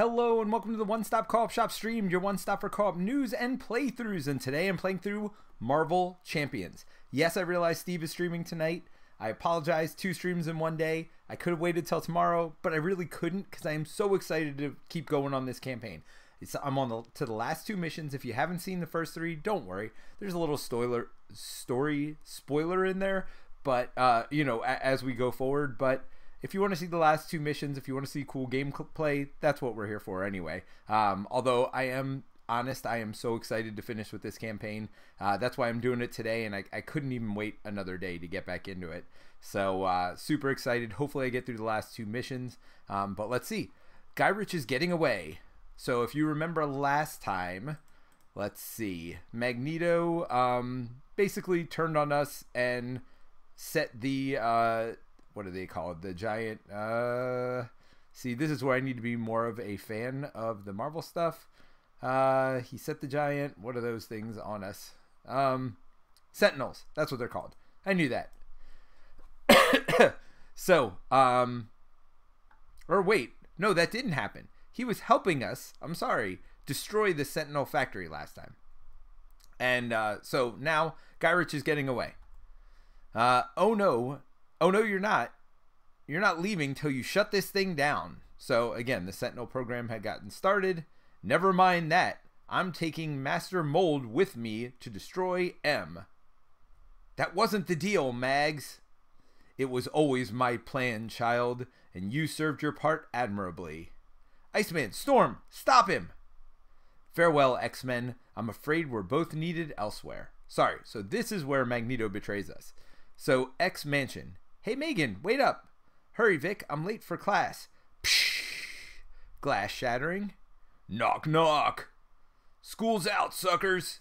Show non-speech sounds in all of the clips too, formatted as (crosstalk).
Hello and welcome to the One Stop Co-op Shop stream, your one stop for co-op news and playthroughs. And today I'm playing through Marvel Champions. Yes, I realize Steve is streaming tonight. I apologize, two streams in one day. I could have waited till tomorrow, but I really couldn't because I am so excited to keep going on this campaign. It's, I'm on the, to the last two missions. If you haven't seen the first three, don't worry. There's a little spoiler story spoiler in there, but uh, you know, as we go forward. But if you want to see the last two missions, if you want to see cool gameplay, that's what we're here for anyway. Um, although I am honest, I am so excited to finish with this campaign. Uh, that's why I'm doing it today, and I, I, couldn't even wait another day to get back into it. So uh, super excited. Hopefully, I get through the last two missions. Um, but let's see. Guy Rich is getting away. So if you remember last time, let's see. Magneto um, basically turned on us and set the uh, what do they call it? The giant. Uh, see, this is where I need to be more of a fan of the Marvel stuff. Uh, he set the giant. What are those things on us? Um, Sentinels. That's what they're called. I knew that. (coughs) so, um, or wait, no, that didn't happen. He was helping us. I'm sorry, destroy the Sentinel factory last time. And uh, so now Guy Rich is getting away. Uh, oh no, oh no, you're not. You're not leaving till you shut this thing down. So again, the Sentinel program had gotten started. Never mind that. I'm taking Master Mold with me to destroy M. That wasn't the deal, Mags. It was always my plan, child, and you served your part admirably. Iceman, Storm, stop him! Farewell, X Men. I'm afraid we're both needed elsewhere. Sorry, so this is where Magneto betrays us. So, X Mansion. Hey, Megan, wait up. Hurry, Vic, I'm late for class. Psh! Glass shattering. Knock, knock. School's out, suckers.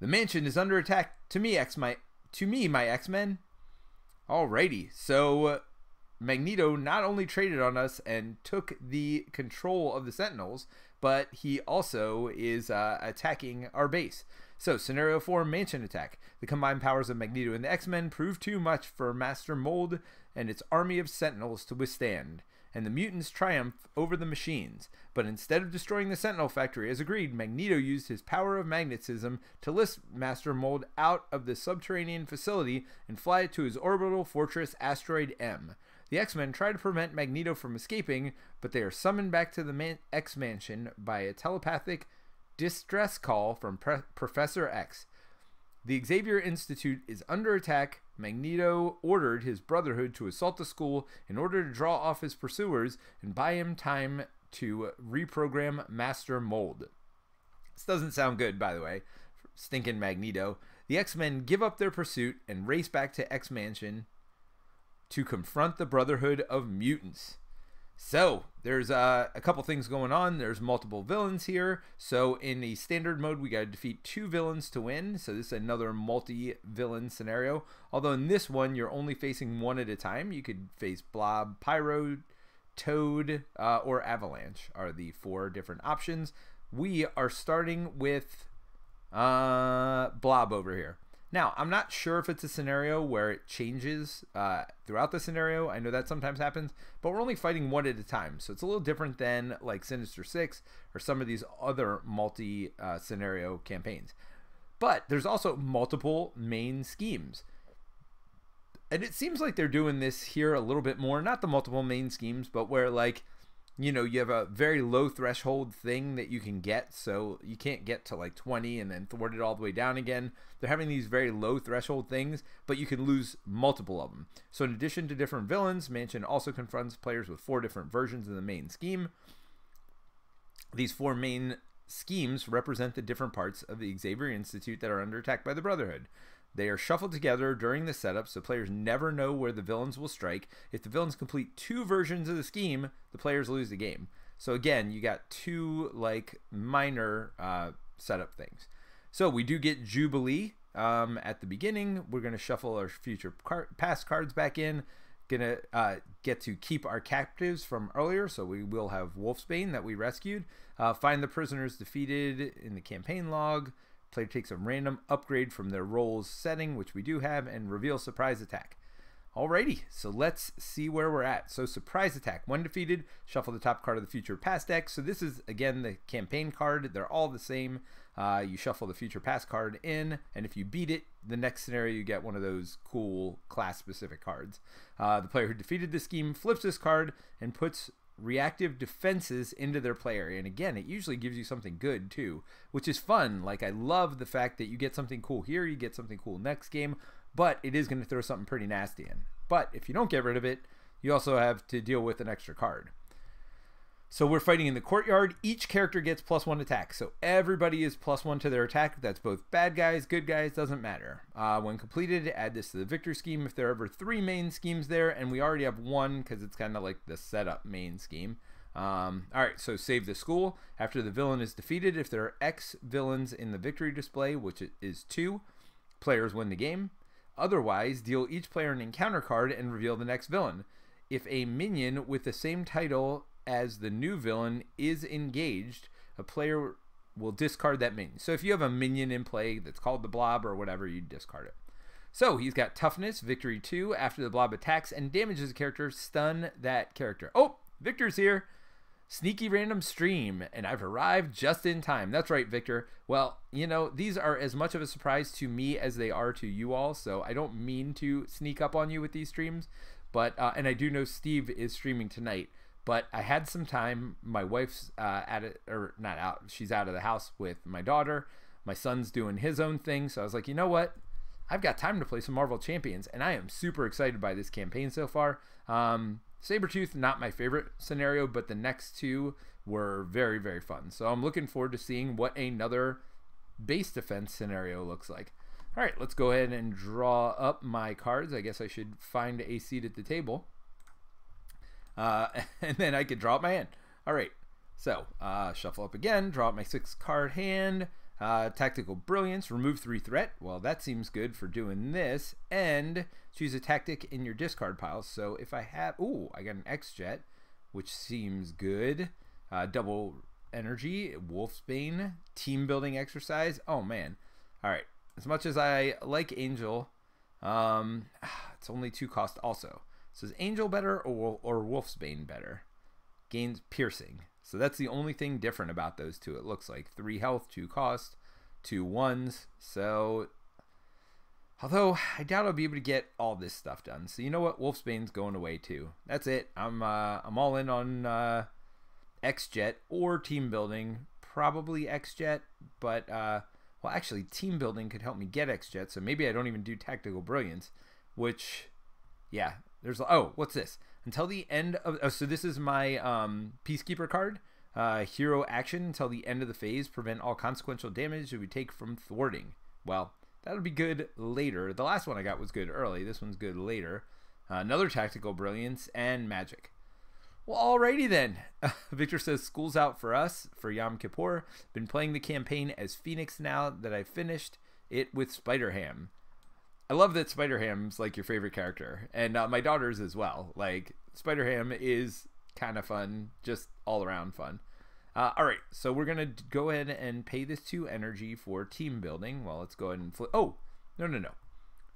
The mansion is under attack. To me, X my to me, my X-Men. Alrighty, so uh, Magneto not only traded on us and took the control of the Sentinels, but he also is uh, attacking our base. So, scenario 4 Mansion attack. The combined powers of Magneto and the X Men prove too much for Master Mold and its army of Sentinels to withstand and the mutants triumph over the machines. But instead of destroying the Sentinel factory as agreed, Magneto used his power of magnetism to lift Master Mold out of the subterranean facility and fly it to his orbital fortress Asteroid M. The X-Men try to prevent Magneto from escaping, but they are summoned back to the Man- X-Mansion by a telepathic distress call from Pre- Professor X. The Xavier Institute is under attack Magneto ordered his Brotherhood to assault the school in order to draw off his pursuers and buy him time to reprogram Master Mold. This doesn't sound good, by the way. Stinking Magneto. The X Men give up their pursuit and race back to X Mansion to confront the Brotherhood of Mutants. So there's uh, a couple things going on. There's multiple villains here. So in the standard mode, we got to defeat two villains to win. So this is another multi-villain scenario. Although in this one, you're only facing one at a time. You could face Blob, Pyro, Toad, uh, or Avalanche are the four different options. We are starting with uh, Blob over here. Now, I'm not sure if it's a scenario where it changes uh, throughout the scenario. I know that sometimes happens, but we're only fighting one at a time. So it's a little different than like Sinister Six or some of these other multi uh, scenario campaigns. But there's also multiple main schemes. And it seems like they're doing this here a little bit more. Not the multiple main schemes, but where like you know you have a very low threshold thing that you can get so you can't get to like 20 and then thwart it all the way down again. They're having these very low threshold things but you can lose multiple of them so in addition to different villains mansion also confronts players with four different versions of the main scheme. These four main schemes represent the different parts of the xavier institute that are under attack by the brotherhood they are shuffled together during the setup, so players never know where the villains will strike. If the villains complete two versions of the scheme, the players lose the game. So again, you got two like minor uh, setup things. So we do get Jubilee um, at the beginning. We're going to shuffle our future car- past cards back in. Gonna uh, get to keep our captives from earlier, so we will have Wolfsbane that we rescued. Uh, find the prisoners defeated in the campaign log. Player takes a random upgrade from their role's setting, which we do have, and reveal surprise attack. Alrighty, so let's see where we're at. So surprise attack, when defeated, shuffle the top card of the future past deck. So this is again the campaign card. They're all the same. Uh, you shuffle the future past card in, and if you beat it, the next scenario you get one of those cool class specific cards. Uh, the player who defeated the scheme flips this card and puts reactive defenses into their play area. And again, it usually gives you something good too, which is fun. Like I love the fact that you get something cool here, you get something cool next game but it is going to throw something pretty nasty in. But if you don't get rid of it, you also have to deal with an extra card. So we're fighting in the courtyard. Each character gets plus one attack. So everybody is plus one to their attack. That's both bad guys, good guys, doesn't matter. Uh, when completed, add this to the victor scheme if there are ever three main schemes there. And we already have one because it's kind of like the setup main scheme. Um, all right, so save the school. After the villain is defeated, if there are X villains in the victory display, which is two, players win the game. Otherwise, deal each player an encounter card and reveal the next villain. If a minion with the same title as the new villain is engaged, a player will discard that minion. So if you have a minion in play that's called the blob or whatever, you discard it. So he's got toughness, victory 2. After the blob attacks and damages a character, stun that character. Oh, Victor's here. Sneaky random stream, and I've arrived just in time. That's right, Victor. Well, you know, these are as much of a surprise to me as they are to you all, so I don't mean to sneak up on you with these streams, but, uh, and I do know Steve is streaming tonight, but I had some time. My wife's uh, at it, or not out, she's out of the house with my daughter. My son's doing his own thing, so I was like, you know what? I've got time to play some Marvel Champions, and I am super excited by this campaign so far. Um, Sabretooth, not my favorite scenario, but the next two were very, very fun. So I'm looking forward to seeing what another base defense scenario looks like. All right, let's go ahead and draw up my cards. I guess I should find a seat at the table. Uh, (laughs) and then I could draw up my hand. All right, so uh, shuffle up again, draw up my six card hand. Uh, tactical brilliance, remove three threat. Well, that seems good for doing this. And choose a tactic in your discard pile. So if I have, ooh, I got an X Jet, which seems good. Uh, double energy, Wolfsbane, team building exercise. Oh man. All right. As much as I like Angel, um, (sighs) it's only two cost also. So is Angel better or, or Wolfsbane better? Gains piercing. So that's the only thing different about those two. It looks like three health, two cost, two ones. So, although I doubt I'll be able to get all this stuff done. So you know what? Wolfsbane's going away too. That's it. I'm uh, I'm all in on uh, X-Jet or team building. Probably X-Jet, but uh, well, actually, team building could help me get X-Jet. So maybe I don't even do tactical brilliance. Which, yeah, there's oh, what's this? until the end of oh, so this is my um, peacekeeper card. Uh, hero action until the end of the phase prevent all consequential damage that we take from thwarting. Well that'll be good later. The last one i got was good early. This one's good later. Uh, another tactical brilliance and magic. Well alrighty then. (laughs) Victor says school's out for us for yom kippur. Been playing the campaign as phoenix now that i finished it with spider ham I love that Spider Ham's like your favorite character, and uh, my daughter's as well. Like Spider Ham is kind of fun, just all around fun. Uh, all right, so we're gonna go ahead and pay this to energy for team building. Well, let's go ahead and flip. Oh, no, no, no.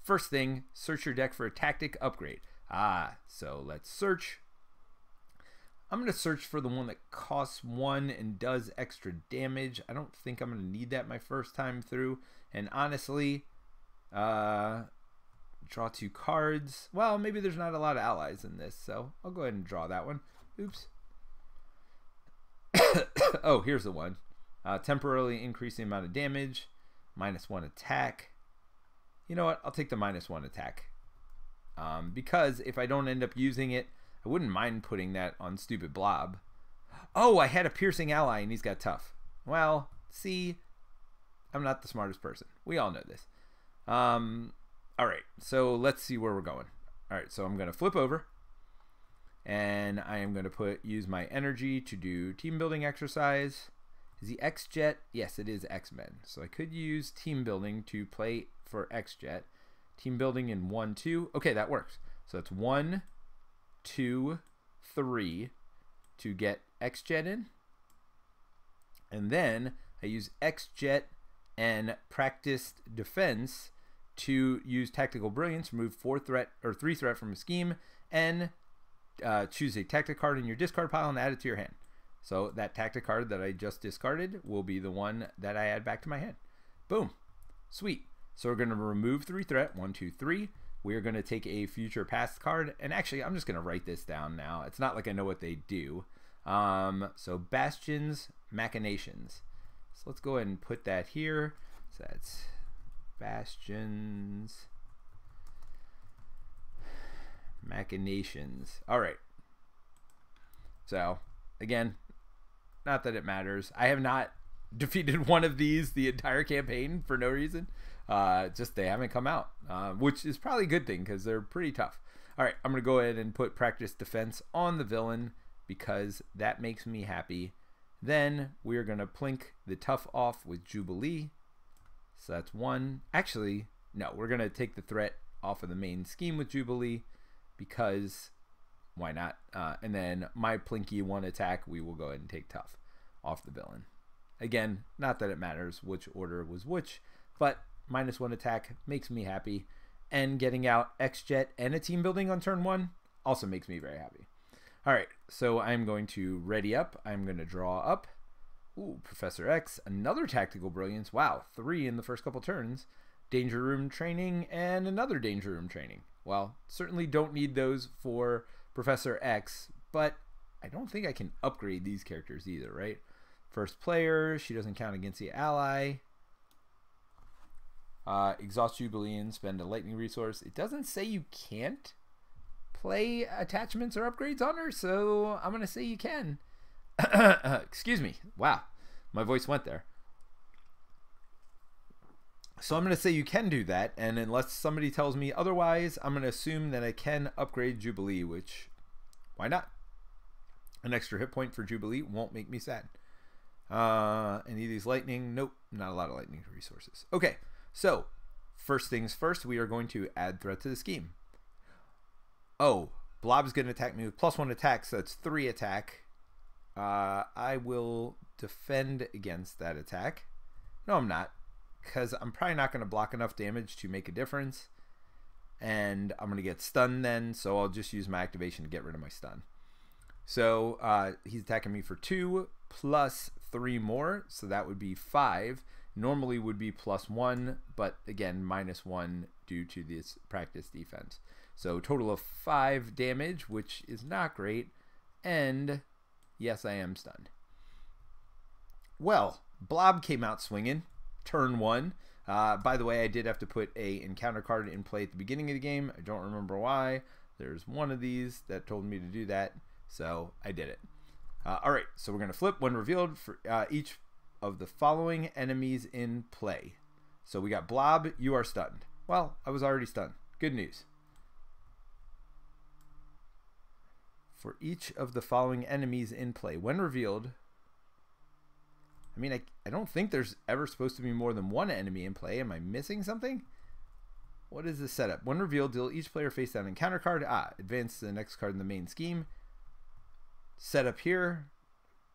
First thing, search your deck for a tactic upgrade. Ah, so let's search. I'm to search for the one that costs one and does extra damage. I don't think I'm to need that my first time through. And honestly, uh, draw two cards. Well, maybe there's not a lot of allies in this, so I'll go ahead and draw that one. Oops. (coughs) oh, here's the one. Uh, temporarily increase the amount of damage. Minus one attack. You know what? I'll take the minus one attack. Um, because if I don't end up using it, I wouldn't mind putting that on stupid blob. Oh, I had a piercing ally and he's got tough. Well, see, I'm not the smartest person. We all know this. Um, all right, so let's see where we're going. All right, so I'm going to flip over and I am going to put use my energy to do team building exercise. Is the X-Jet? Yes, it is X-Men. So I could use team building to play for X-Jet. Team building in one, two. Okay, that works. So it's one, two, three to get X-Jet in. And then I use X-Jet and practiced defense to use Tactical Brilliance, remove four threat or three threat from a scheme, and uh, choose a tactic card in your discard pile and add it to your hand. So that tactic card that I just discarded will be the one that I add back to my hand. Boom. Sweet. So we're going to remove three threat. One, two, three. We are going to take a future past card. And actually, I'm just going to write this down now. It's not like I know what they do. Um, so Bastion's Machinations. So let's go ahead and put that here. So that's Bastion's Machinations. All right. So, again, not that it matters. I have not (laughs) defeated one of these the entire campaign for no reason. Uh, just they haven't come out, uh, which is probably a good thing because they're pretty tough. All right, I'm going to go ahead and put practice defense on the villain because that makes me happy. Then we are going to plink the tough off with Jubilee. So that's one. Actually, no, we're going to take the threat off of the main scheme with Jubilee because why not? Uh, and then my Plinky one attack, we will go ahead and take tough off the villain. Again, not that it matters which order was which, but minus one attack makes me happy. And getting out X Jet and a team building on turn one also makes me very happy. All right, so I'm going to ready up. I'm going to draw up. Ooh, Professor X, another tactical brilliance. Wow, three in the first couple turns. Danger room training and another danger room training. Well, certainly don't need those for Professor X, but I don't think I can upgrade these characters either, right? First player, she doesn't count against the ally. Uh, exhaust Jubilee and spend a lightning resource. It doesn't say you can't play attachments or upgrades on her, so I'm going to say you can. (coughs) Excuse me. Wow. My voice went there. So I'm going to say you can do that, and unless somebody tells me otherwise, I'm going to assume that I can upgrade Jubilee, which, why not? An extra hit point for Jubilee won't make me sad. Uh, any of these lightning? Nope, not a lot of lightning resources. Okay, so first things first, we are going to add threat to the scheme. Oh, Blob's going to attack me with plus one attack, so that's three attack. Uh, I will defend against that attack. No, I'm not because I'm probably not going to block enough damage to make a difference. And I'm going to get stunned then, so I'll just use my activation to get rid of my stun. So uh, he's attacking me for two plus three more, so that would be five. Normally would be plus one, but again, minus one due to this practice defense. So total of five damage, which is not great. And yes, I am stunned. Well, Blob came out swinging turn one. Uh, by the way, I did have to put a encounter card in play at the beginning of the game. I don't remember why. There's one of these that told me to do that, so I did it. Uh, all right, so we're going to flip when revealed for uh, each of the following enemies in play. So we got Blob, you are stunned. Well, I was already stunned. Good news. For each of the following enemies in play, when revealed, I mean, I, I don't think there's ever supposed to be more than one enemy in play. Am I missing something? What is the setup? When revealed, deal each player face down encounter card. Ah, advance to the next card in the main scheme. Set up here.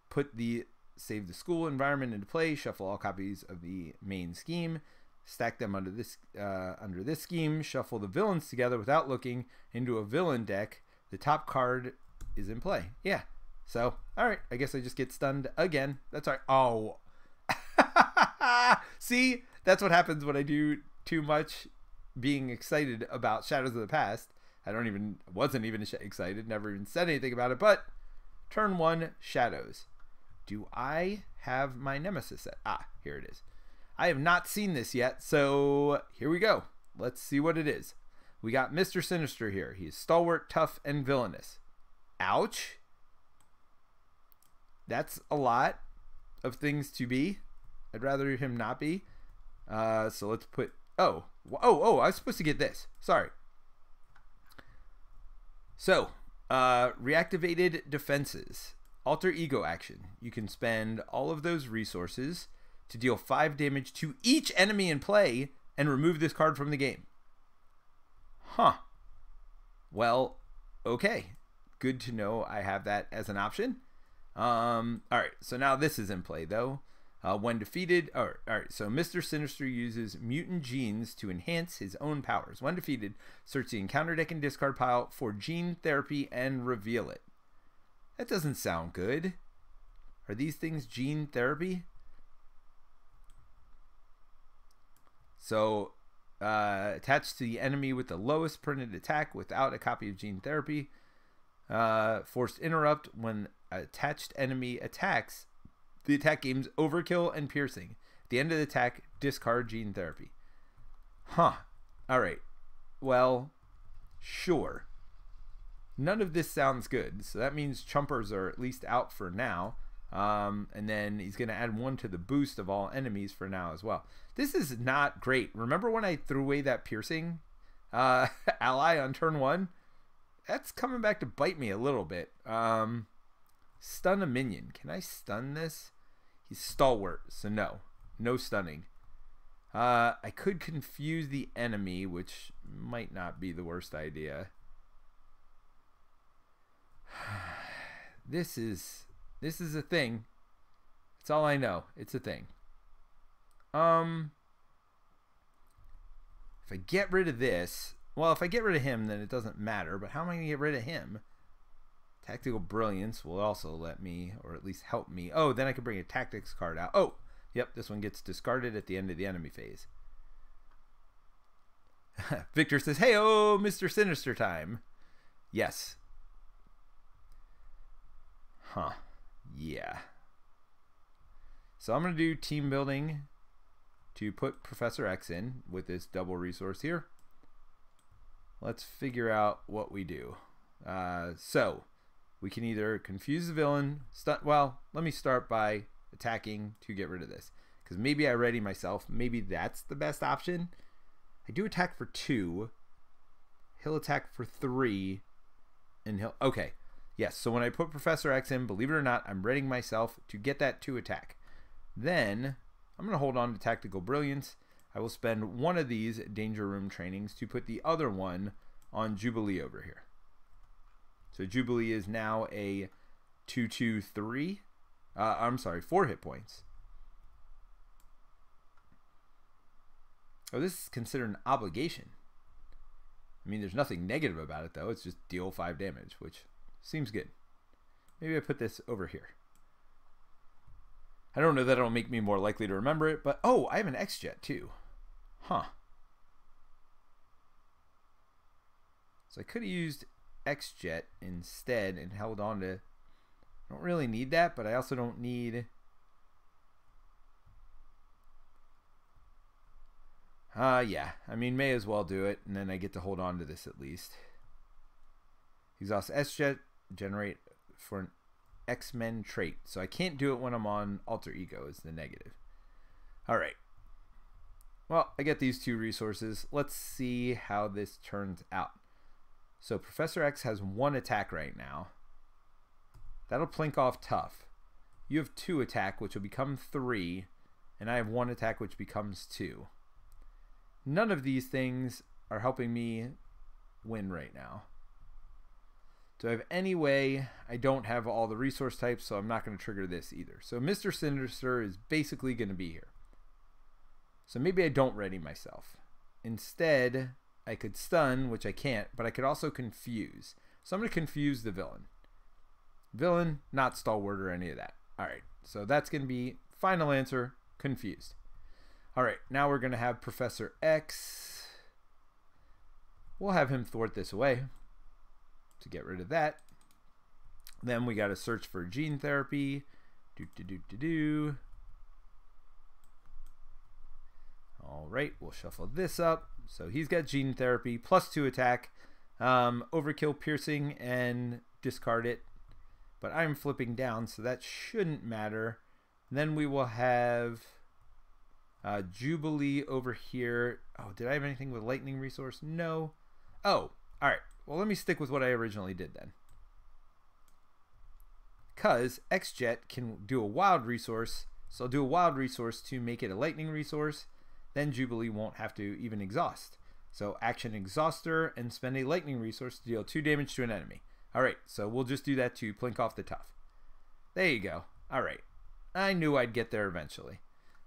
Put the save the school environment into play. Shuffle all copies of the main scheme. Stack them under this uh, under this scheme. Shuffle the villains together without looking into a villain deck. The top card is in play. Yeah, so, all right, I guess I just get stunned again. That's all right. Oh. (laughs) See, that's what happens when I do too much being excited about Shadows of the Past. I don't even, wasn't even excited, never even said anything about it, but turn one, Shadows. Do I have my Nemesis set? Ah, here it is. I have not seen this yet, so here we go. Let's see what it is. We got Mr. Sinister here. He's stalwart, tough, and villainous. Ouch that's a lot of things to be. I'd rather him not be. Uh, so let's put. Oh, oh, oh! I was supposed to get this. Sorry. So, uh, reactivated defenses, alter ego action. You can spend all of those resources to deal five damage to each enemy in play and remove this card from the game. Huh. Well, okay. Good to know I have that as an option. Um, all right, so now this is in play though. Uh, when defeated, all right, so Mr. Sinister uses mutant genes to enhance his own powers. When defeated, search the encounter deck and discard pile for gene therapy and reveal it. That doesn't sound good. Are these things gene therapy? So, uh, attached to the enemy with the lowest printed attack without a copy of gene therapy. Uh, forced interrupt when attached enemy attacks the attack gains overkill and piercing. At the end of the attack, discard gene therapy. Huh. Alright. Well, sure. None of this sounds good. So that means Chumpers are at least out for now. Um, and then he's going to add one to the boost of all enemies for now as well. This is not great. Remember when I threw away that piercing uh, (laughs) ally on turn one? That's coming back to bite me a little bit. Um, Stun a minion. Can I stun this? He's stalwart, so no. No stunning. Uh, I could confuse the enemy, which might not be the worst idea. (sighs) this is this is a thing. It's all I know. It's a thing. Um if I get rid of this, well, if I get rid of him, then it doesn't matter. But how am I going to get rid of him? Tactical Brilliance will also let me, or at least help me. Oh, then I can bring a Tactics card out. Oh, yep, this one gets discarded at the end of the enemy phase. (laughs) Victor says, Hey, oh, Mr. Sinister time. Yes. Huh. Yeah. So I'm going to do team building to put Professor X in with this double resource here. Let's figure out what we do. Uh, so, we can either confuse the villain. Well, let me start by attacking to get rid of this. Because maybe I ready myself. Maybe that's the best option. I do attack for two. He'll attack for three. And he'll. Okay. Yes, so when I put Professor X in, believe it or not, I'm readying myself to get that two attack. Then I'm going to hold on to Tactical Brilliance. I will spend one of these Danger Room trainings to put the other one on Jubilee over here. So Jubilee is now a 2 2 3. Uh, I'm sorry, 4 hit points. Oh, this is considered an obligation. I mean, there's nothing negative about it, though. It's just deal 5 damage, which seems good. Maybe I put this over here. I don't know that it'll make me more likely to remember it, but oh, I have an X-Jet too. Huh. So I could have used X-Jet instead and held on to. I don't really need that, but I also don't need. Uh, yeah. I mean, may as well do it, and then I get to hold on to this at least. Exhaust X-Jet, generate for an X-Men trait. So I can't do it when I'm on Alter Ego is the negative. Alright. Well, I get these two resources. Let's see how this turns out. So Professor X has one attack right now. That'll plink off tough. You have two attack, which will become three, and I have one attack, which becomes two. None of these things are helping me win right now. Do I have any way? I don't have all the resource types, so I'm not going to trigger this either. So Mr. Sinister is basically going to be here. So maybe I don't ready myself. Instead, I could stun, which I can't, but I could also confuse. So I'm going to confuse the villain. Villain, not stalwart or any of that. All right, so that's going to be final answer, confused. All right, now we're going to have Professor X. We'll have him thwart this away to get rid of that. Then we got to search for gene therapy. Do, do, do, do, do. All right, we'll shuffle this up. So he's got gene therapy, plus two attack, um, overkill piercing, and discard it. But I'm flipping down, so that shouldn't matter. Then we will have uh, Jubilee over here. Oh, did I have anything with lightning resource? No. Oh, all right. Well, let me stick with what I originally did then. Because X-Jet can do a wild resource, so I'll do a wild resource to make it a lightning resource then Jubilee won't have to even exhaust. So action exhauster and spend a lightning resource to deal 2 damage to an enemy. Alright, so we'll just do that to plink off the tough. There you go. Alright. I knew I'd get there eventually.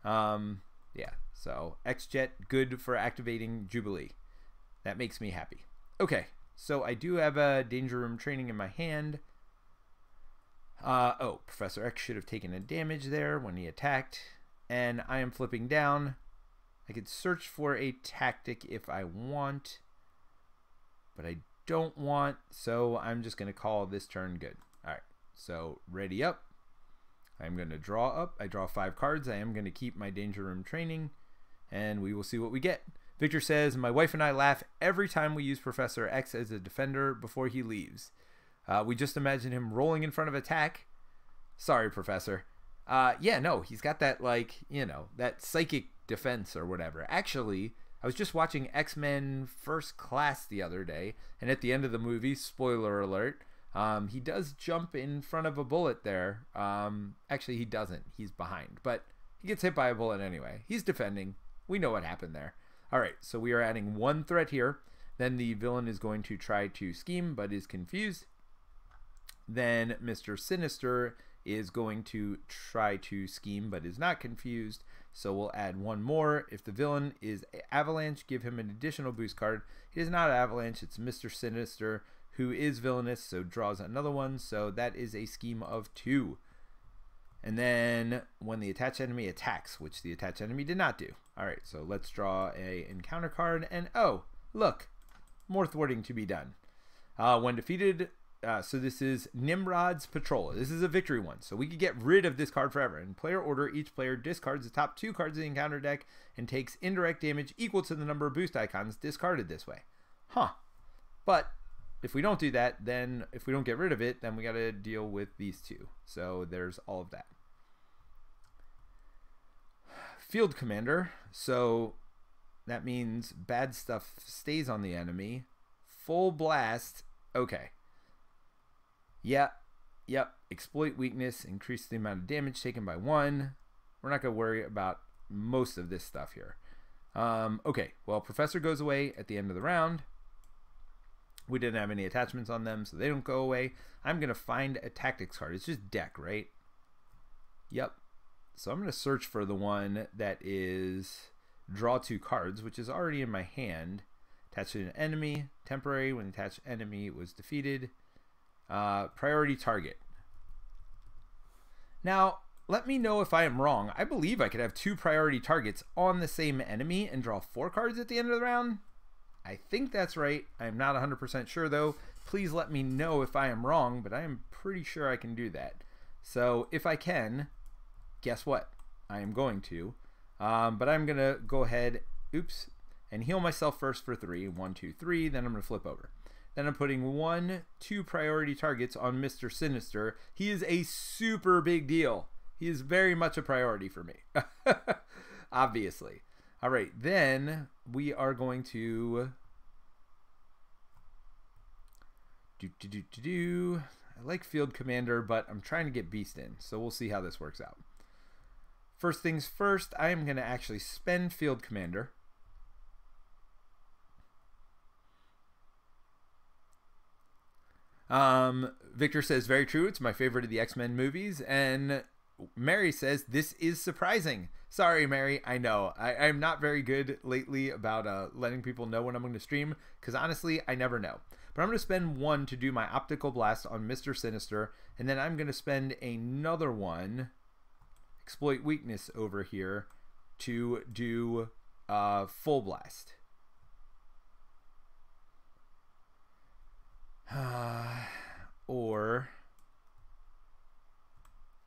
Um, yeah, so X-Jet, good for activating Jubilee. That makes me happy. Okay, so I do have a Danger Room training in my hand. Uh, oh, Professor X should have taken a damage there when he attacked. And I am flipping down. I could search for a tactic if I want. But I don't want, so I'm just going to call this turn good. Alright, so ready up. I'm going to draw up. I draw five cards. I am going to keep my Danger Room training. And we will see what we get. Victor says, My wife and I laugh every time we use Professor X as a defender before he leaves. Uh, we just imagine him rolling in front of attack. Sorry, Professor. Uh, yeah, no, he's got that, like, you know, that psychic defense or whatever. Actually, I was just watching X Men First Class the other day, and at the end of the movie, spoiler alert, um, he does jump in front of a bullet there. Um, actually, he doesn't. He's behind, but he gets hit by a bullet anyway. He's defending. We know what happened there. All right, so we are adding one threat here. Then the villain is going to try to scheme, but is confused. Then Mr. Sinister is going to try to scheme, but is not confused. So we'll add one more. If the villain is Avalanche, give him an additional boost card. It is not Avalanche, it's Mr. Sinister, who is villainous, so draws another one. So that is a scheme of two. And then when the attached enemy attacks, which the attached enemy did not do. All right, so let's draw a encounter card. And oh, look, more thwarting to be done. Uh, when defeated, uh, so this is Nimrod's Patrol. This is a victory one, so we could get rid of this card forever. In player order, each player discards the top two cards of the encounter deck and takes indirect damage equal to the number of boost icons discarded this way. Huh. But if we don't do that, then if we don't get rid of it, then we got to deal with these two. So there's all of that. Field Commander. So that means bad stuff stays on the enemy. Full blast. Okay. Yeah. Yep. Exploit weakness. Increase the amount of damage taken by one. We're not going to worry about most of this stuff here. Um, okay. Well, Professor goes away at the end of the round. We didn't have any attachments on them, so they don't go away. I'm going to find a tactics card. It's just deck, right? Yep. So I'm going to search for the one that is draw two cards, which is already in my hand. Attached to an enemy. Temporary when attached enemy was defeated. Uh, priority target. Now, let me know if I am wrong. I believe I could have two priority targets on the same enemy and draw four cards at the end of the round. I think that's right. I'm not 100% sure though. Please let me know if I am wrong, but I am pretty sure I can do that. So if I can, guess what? I am going to. Um, but I'm going to go ahead, oops, and heal myself first for three. One, two, three. Then I'm going to flip over. Then I'm putting one, two priority targets on Mr. Sinister. He is a super big deal. He is very much a priority for me. (laughs) Obviously. All right, then we are going to do do do do do. I like Field Commander, but I'm trying to get Beast in, so we'll see how this works out. First things first, I am going to actually spend Field Commander. Um, Victor says, very true. It's my favorite of the X Men movies. And Mary says, this is surprising. Sorry, Mary. I know. I, I'm not very good lately about uh, letting people know when I'm going to stream because honestly, I never know. But I'm going to spend one to do my optical blast on Mr. Sinister, and then I'm going to spend another one, exploit weakness over here, to do uh, full blast. Uh, (sighs) or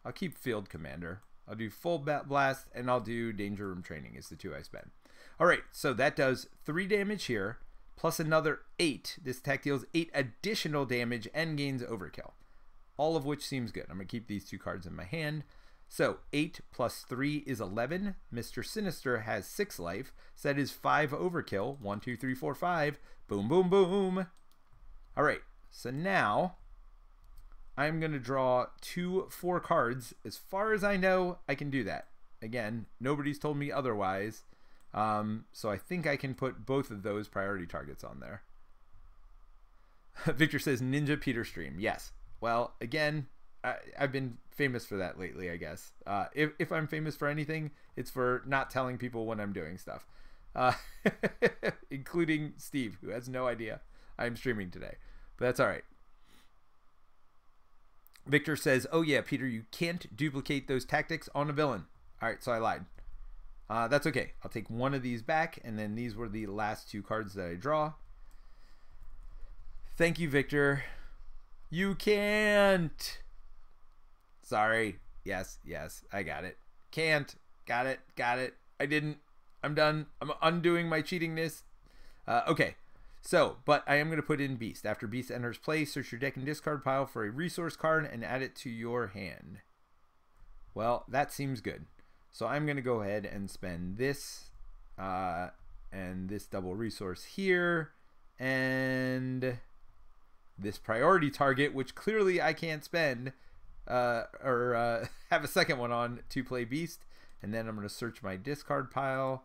I'll keep field commander. I'll do full blast and I'll do danger room training is the two I spend. All right, so that does three damage here, plus another eight. This attack deals eight additional damage and gains overkill. All of which seems good. I'm gonna keep these two cards in my hand. So 8 plus 3 is 11. Mr. Sinister has 6 life. So that is 5 overkill. 1, 2, 3, 4, 5. Boom, boom, boom. All right. So now I'm going to draw two four cards. As far as I know, I can do that. Again, nobody's told me otherwise. Um, so I think I can put both of those priority targets on there. (laughs) Victor says Ninja Peter stream. Yes. Well, again, I, have been famous for that lately, I guess. Uh, if, if I'm famous for anything, it's for not telling people when I'm doing stuff, uh, (laughs) including Steve, who has no idea I'm streaming today. But that's all right. Victor says, "Oh yeah, Peter, you can't duplicate those tactics on a villain." All right, so I lied. Uh, that's okay. I'll take one of these back, and then these were the last two cards that I draw. Thank you, Victor. You can't. Sorry. Yes, yes, I got it. Can't. Got it. Got it. I didn't. I'm done. I'm undoing my cheatingness. Uh, okay. So, but I am going to put in Beast. After Beast enters play, search your deck and discard pile for a resource card and add it to your hand. Well, that seems good. So I'm going to go ahead and spend this uh, and this double resource here and this priority target, which clearly I can't spend uh, or uh, (laughs) have a second one on to play Beast. And then I'm going to search my discard pile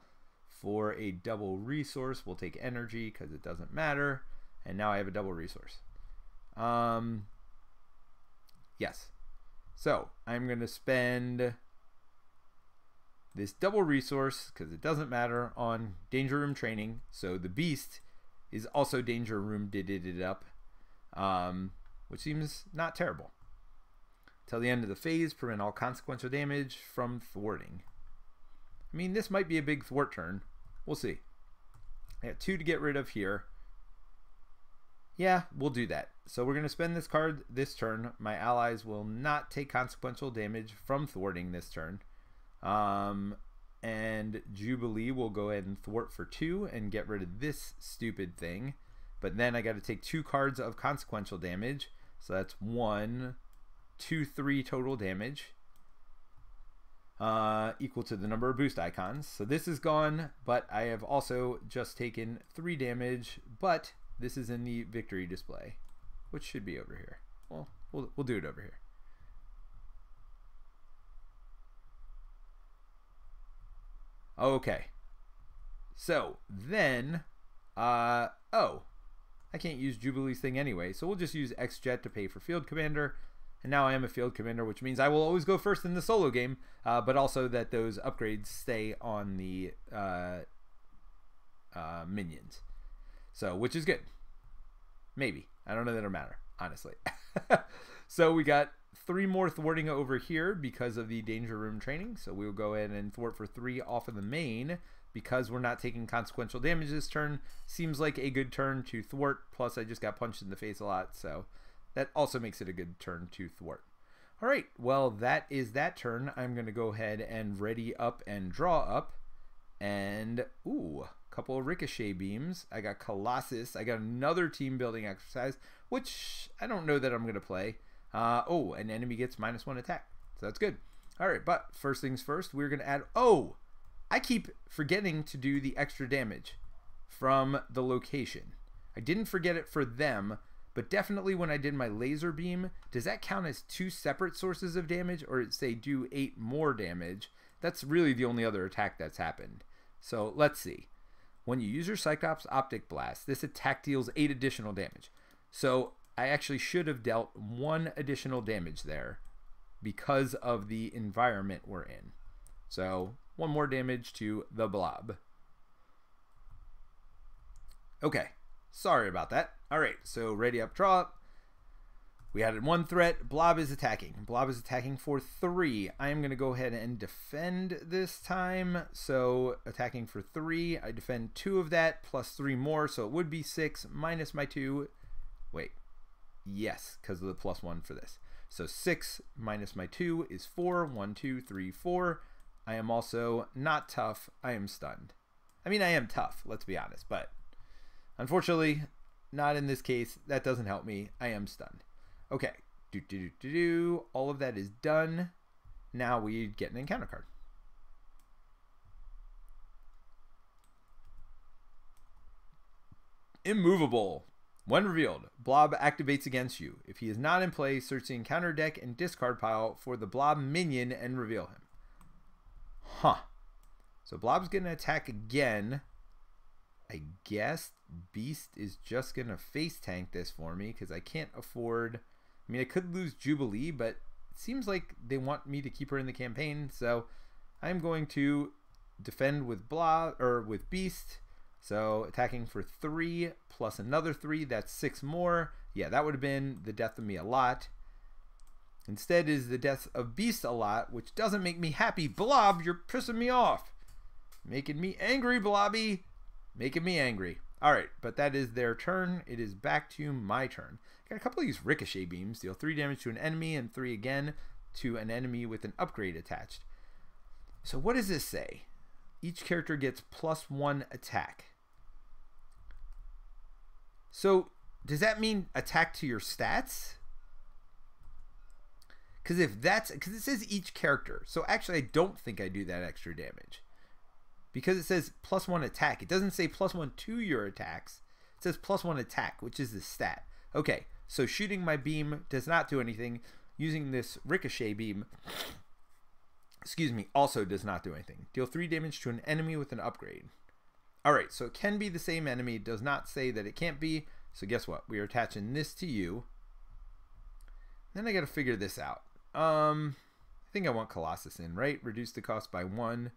for a double resource. We'll take energy because it doesn't matter. And now I have a double resource. Um, yes. So I'm going to spend this double resource because it doesn't matter on Danger Room training. So the Beast is also Danger Room did it it up, um, which seems not terrible. Till the end of the phase, prevent all consequential damage from thwarting. I mean, this might be a big thwart turn, We'll see. I got two to get rid of here. Yeah, we'll do that. So we're going to spend this card this turn. My allies will not take consequential damage from thwarting this turn. Um, and Jubilee will go ahead and thwart for two and get rid of this stupid thing. But then I got to take two cards of consequential damage. So that's one, two, three total damage uh, equal to the number of boost icons. So this is gone, but I have also just taken 3 damage, but this is in the victory display, which should be over here. Well, we'll, we'll do it over here. Okay. So then, uh, oh, I can't use Jubilee's thing anyway, so we'll just use X-Jet to pay for Field Commander and now I am a field commander, which means I will always go first in the solo game, uh, but also that those upgrades stay on the uh, uh, minions. So, which is good. Maybe. I don't know that it'll matter, honestly. (laughs) so we got three more thwarting over here because of the danger room training. So we will go ahead and thwart for three off of the main because we're not taking consequential damage this turn. Seems like a good turn to thwart. Plus, I just got punched in the face a lot, so that also makes it a good turn to thwart. All right, well, that is that turn. I'm going to go ahead and ready up and draw up. And, ooh, a couple of ricochet beams. I got Colossus. I got another team building exercise, which I don't know that I'm going to play. Uh, oh, an enemy gets minus one attack. So that's good. All right, but first things first, we're going to add, oh, I keep forgetting to do the extra damage from the location. I didn't forget it for them, but definitely when I did my laser beam, does that count as two separate sources of damage or say do eight more damage? That's really the only other attack that's happened. So let's see. When you use your Cyclops Optic Blast, this attack deals eight additional damage. So I actually should have dealt one additional damage there because of the environment we're in. So one more damage to the blob. Okay, sorry about that. All right, so ready up, draw. We added one threat. Blob is attacking. Blob is attacking for three. I am going to go ahead and defend this time. So attacking for three. I defend two of that plus three more. So it would be six minus my two. Wait. Yes, because of the plus one for this. So six minus my two is four. One, two, three, four. I am also not tough. I am stunned. I mean, I am tough, let's be honest. But unfortunately, not in this case. That doesn't help me. I am stunned. Okay. Do, do, do, do, do. All of that is done. Now we get an encounter card. Immovable. When revealed, Blob activates against you. If he is not in play, search the encounter deck and discard pile for the Blob minion and reveal him. Huh. So Blob's going to attack again I guess Beast is just going to face tank this for me because I can't afford. I mean, I could lose Jubilee, but it seems like they want me to keep her in the campaign, so I'm going to defend with blah or with beast. So attacking for three plus another three, that's six more. Yeah, that would have been the death of me a lot. Instead is the death of beast a lot, which doesn't make me happy. Blob, you're pissing me off. Making me angry, Blobby. Making me angry. All right, but that is their turn. It is back to my turn. Got a couple of these ricochet beams. Deal three damage to an enemy and three again to an enemy with an upgrade attached. So what does this say? Each character gets plus one attack. So does that mean attack to your stats? Because if that's because it says each character, so actually I don't think I do that extra damage because it says plus one attack. It doesn't say plus one to your attacks. It says plus one attack, which is the stat. Okay, so shooting my beam does not do anything. Using this ricochet beam, excuse me, also does not do anything. Deal three damage to an enemy with an upgrade. All right, so it can be the same enemy. It does not say that it can't be. So guess what? We are attaching this to you. Then I got to figure this out. Um, I think I want Colossus in, right? Reduce the cost by one.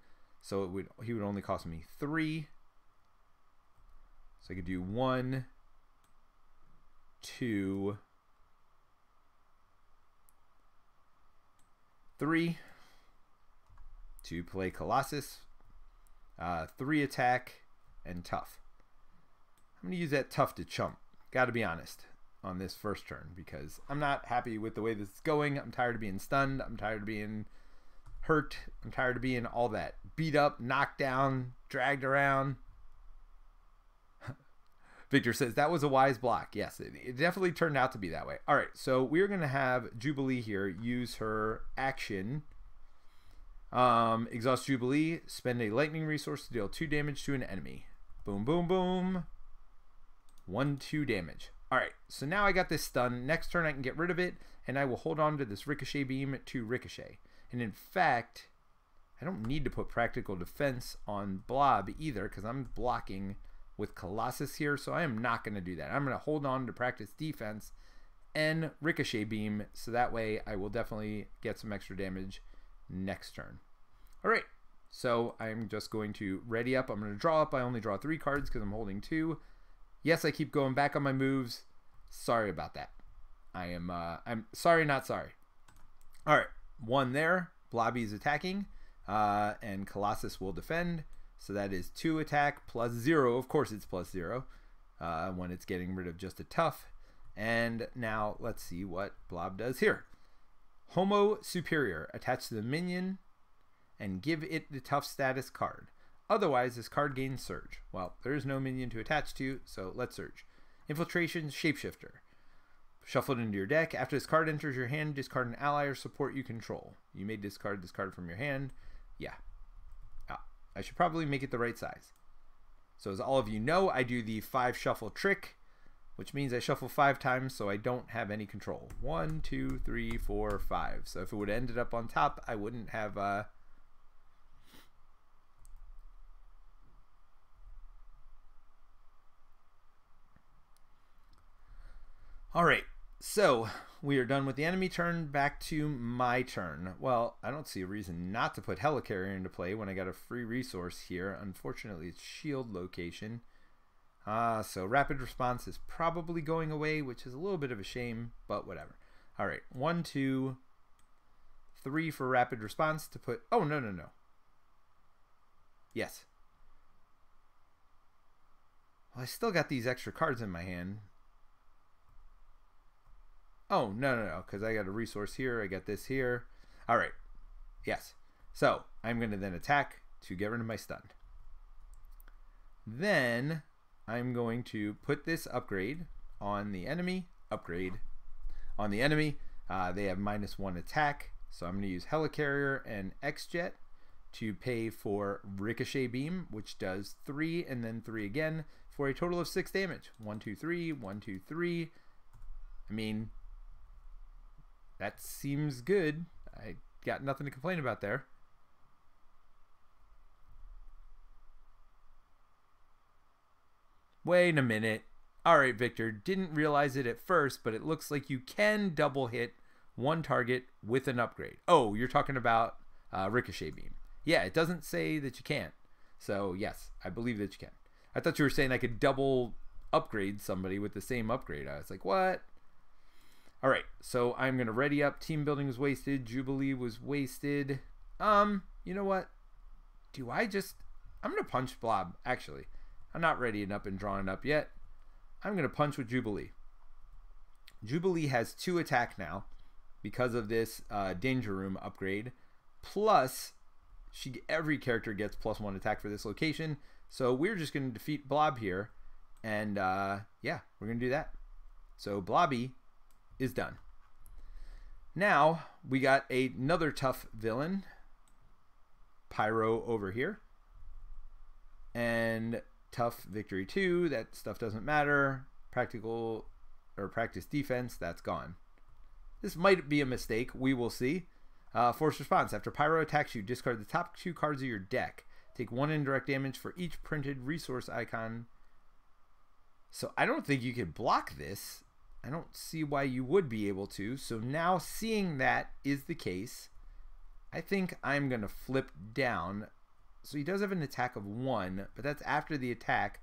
So it would he would only cost me three. So I could do one, two, three to play Colossus. Uh, three attack and tough. I'm going to use that tough to chump. Got to be honest on this first turn because I'm not happy with the way this is going. I'm tired of being stunned. I'm tired of being hurt. I'm tired of being all that beat up, knocked down, dragged around. (laughs) Victor says that was a wise block. Yes, it, it, definitely turned out to be that way. All right, so we're going to have Jubilee here use her action. Um, exhaust Jubilee, spend a lightning resource to deal two damage to an enemy. Boom, boom, boom. One, two damage. All right, so now I got this stun. Next turn I can get rid of it, and I will hold on to this ricochet beam to ricochet. And in fact, I don't need to put practical defense on Blob either because I'm blocking with Colossus here, so I am not going to do that. I'm going to hold on to practice defense and Ricochet Beam, so that way I will definitely get some extra damage next turn. All right, so I'm just going to ready up. I'm going to draw up. I only draw three cards because I'm holding two. Yes, I keep going back on my moves. Sorry about that. I am, uh, I'm sorry, not sorry. All right, one there. Blobby is attacking, uh, and Colossus will defend. So that is two attack plus zero. Of course, it's plus zero uh, when it's getting rid of just a tough. And now let's see what Blob does here. Homo Superior. Attach to the minion and give it the tough status card. Otherwise, this card gains Surge. Well, there is no minion to attach to, so let's Surge. Infiltration Shapeshifter. Shuffle it into your deck. After this card enters your hand, discard an ally or support you control. You may discard this card from your hand. Yeah. Ah, I should probably make it the right size. So as all of you know, I do the five shuffle trick, which means I shuffle five times so I don't have any control. One, two, three, four, five. So if it would have ended up on top, I wouldn't have... Uh, All right, so we are done with the enemy turn. Back to my turn. Well, I don't see a reason not to put Helicarrier into play when I got a free resource here. Unfortunately, it's shield location. Uh, so rapid response is probably going away, which is a little bit of a shame, but whatever. All right, one, two, three for rapid response to put. Oh no no no. Yes. Well, I still got these extra cards in my hand. Oh, no, no, no, because I got a resource here. I got this here. All right. Yes. So I'm going to then attack to get rid of my stun. Then I'm going to put this upgrade on the enemy. Upgrade on the enemy. Uh, they have minus one attack. So I'm going to use Helicarrier and X-Jet to pay for Ricochet Beam, which does three and then three again for a total of six damage. One, two, three, one, two, three. I mean, that seems good. I got nothing to complain about there. Wait a minute. All right, Victor. Didn't realize it at first, but it looks like you can double hit one target with an upgrade. Oh, you're talking about uh, Ricochet Beam. Yeah, it doesn't say that you can't. So, yes, I believe that you can. I thought you were saying I could double upgrade somebody with the same upgrade. I was like, what? All right, so I'm to ready up. Team building was wasted. Jubilee was wasted. Um, you know what? Do I just... I'm to punch Blob, actually. I'm not readying up and drawing up yet. I'm to punch with Jubilee. Jubilee has two attack now because of this uh, Danger Room upgrade. Plus, she every character gets plus one attack for this location. So we're just to defeat Blob here. And uh, yeah, we're to do that. So Blobby is done. Now we got another tough villain, Pyro over here. And tough victory 2, that stuff doesn't matter. Practical or practice defense, that's gone. This might be a mistake. We will see. Uh, force response. After Pyro attacks you, discard the top two cards of your deck. Take one indirect damage for each printed resource icon. So I don't think you could block this. I don't see why you would be able to. So now seeing that is the case, I think I'm going to flip down. So he does have an attack of one, but that's after the attack.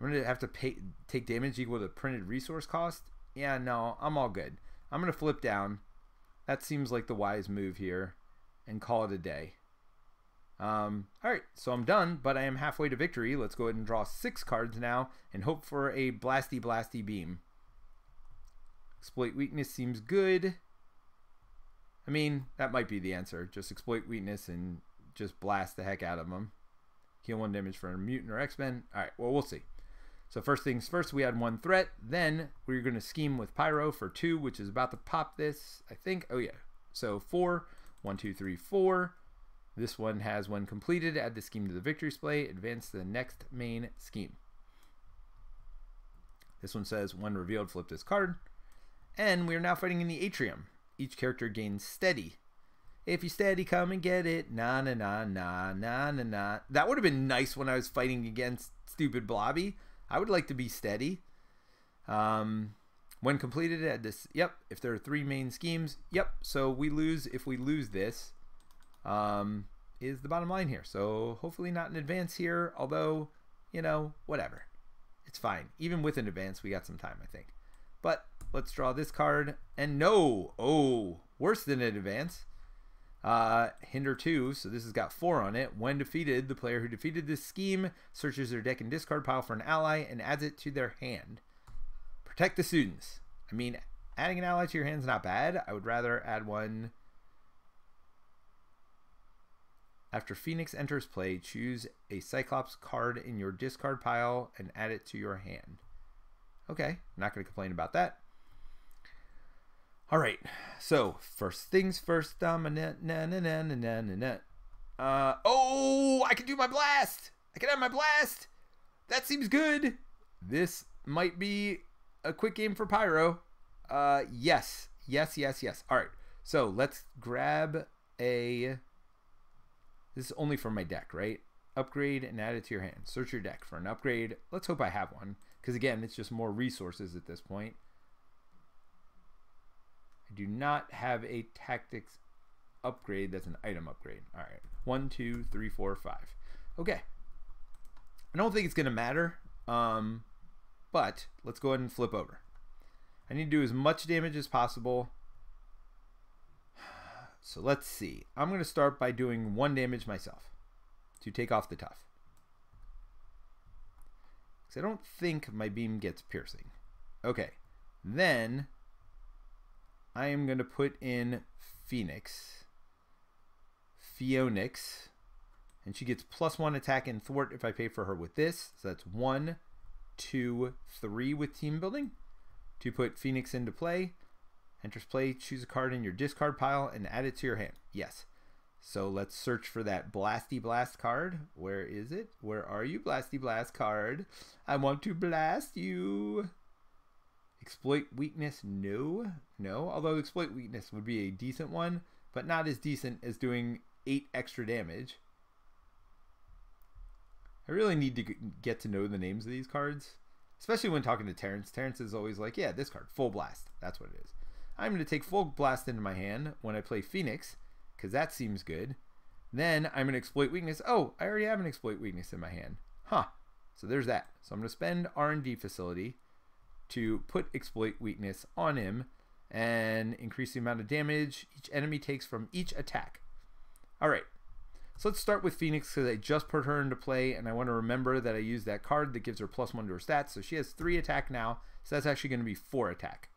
I'm going to have to pay, take damage equal to printed resource cost. Yeah, no, I'm all good. I'm going to flip down. That seems like the wise move here and call it a day. Um, all right, so I'm done, but I am halfway to victory. Let's go ahead and draw six cards now and hope for a blasty blasty beam. Exploit weakness seems good. I mean, that might be the answer. Just exploit weakness and just blast the heck out of them. Heal one damage for a mutant or X-Men. All right, well, we'll see. So first things first, we had one threat. Then we're going to scheme with Pyro for two, which is about to pop this, I think. Oh, yeah. So four, one, two, three, four. This one has, when completed, add the scheme to the victory display, advance to the next main scheme. This one says, when revealed, flip this card. And we are now fighting in the atrium. Each character gains steady. If you steady, come and get it. Na na na na na na na. That would have been nice when I was fighting against stupid Blobby. I would like to be steady. Um, when completed at this, yep. If there are three main schemes, yep. So we lose if we lose this. Um, is the bottom line here. So hopefully not in advance here. Although, you know, whatever. It's fine. Even with an advance, we got some time, I think. But let's draw this card. And no, oh, worse than an advance. Uh, hinder 2, so this has got 4 on it. When defeated, the player who defeated this scheme searches their deck and discard pile for an ally and adds it to their hand. Protect the students. I mean, adding an ally to your hand is not bad. I would rather add one. After Phoenix enters play, choose a Cyclops card in your discard pile and add it to your hand. Okay, not going to complain about that. All right. So first things first. Um, na, na, na, na, na, na, na. Uh, oh, I can do my blast. I can have my blast. That seems good. This might be a quick game for Pyro. Uh, yes, yes, yes, yes. All right. So let's grab a. This is only for my deck, right? Upgrade and add it to your hand. Search your deck for an upgrade. Let's hope I have one, because again, it's just more resources at this point. Do not have a tactics upgrade that's an item upgrade. All right. One, two, three, four, five. Okay. I don't think it's going to matter, um, but let's go ahead and flip over. I need to do as much damage as possible. (sighs) So let's see. I'm going to start by doing one damage myself to take off the tough. Because I don't think my beam gets piercing. Okay. Then I am going to put in Phoenix, Phoenix, and she gets plus one attack and thwart if I pay for her with this. So that's one, two, three with team building to put Phoenix into play. Enters play, choose a card in your discard pile and add it to your hand. Yes. So let's search for that Blasty Blast card. Where is it? Where are you, Blasty Blast card? I want to blast you. Exploit weakness, no, no. Although exploit weakness would be a decent one, but not as decent as doing eight extra damage. I really need to get to know the names of these cards, especially when talking to Terrence. Terrence is always like, "Yeah, this card, full blast. That's what it is." I'm going to take Full Blast into my hand when I play Phoenix, because that seems good. Then I'm going to exploit weakness. Oh, I already have an exploit weakness in my hand. Huh. So there's that. So I'm going to spend R&D facility to put exploit weakness on him and increase the amount of damage each enemy takes from each attack. All right. So let's start with Phoenix because I just put her into play and I want to remember that I used that card that gives her plus one to her stats. So she has three attack now. So that's actually going to be four attack.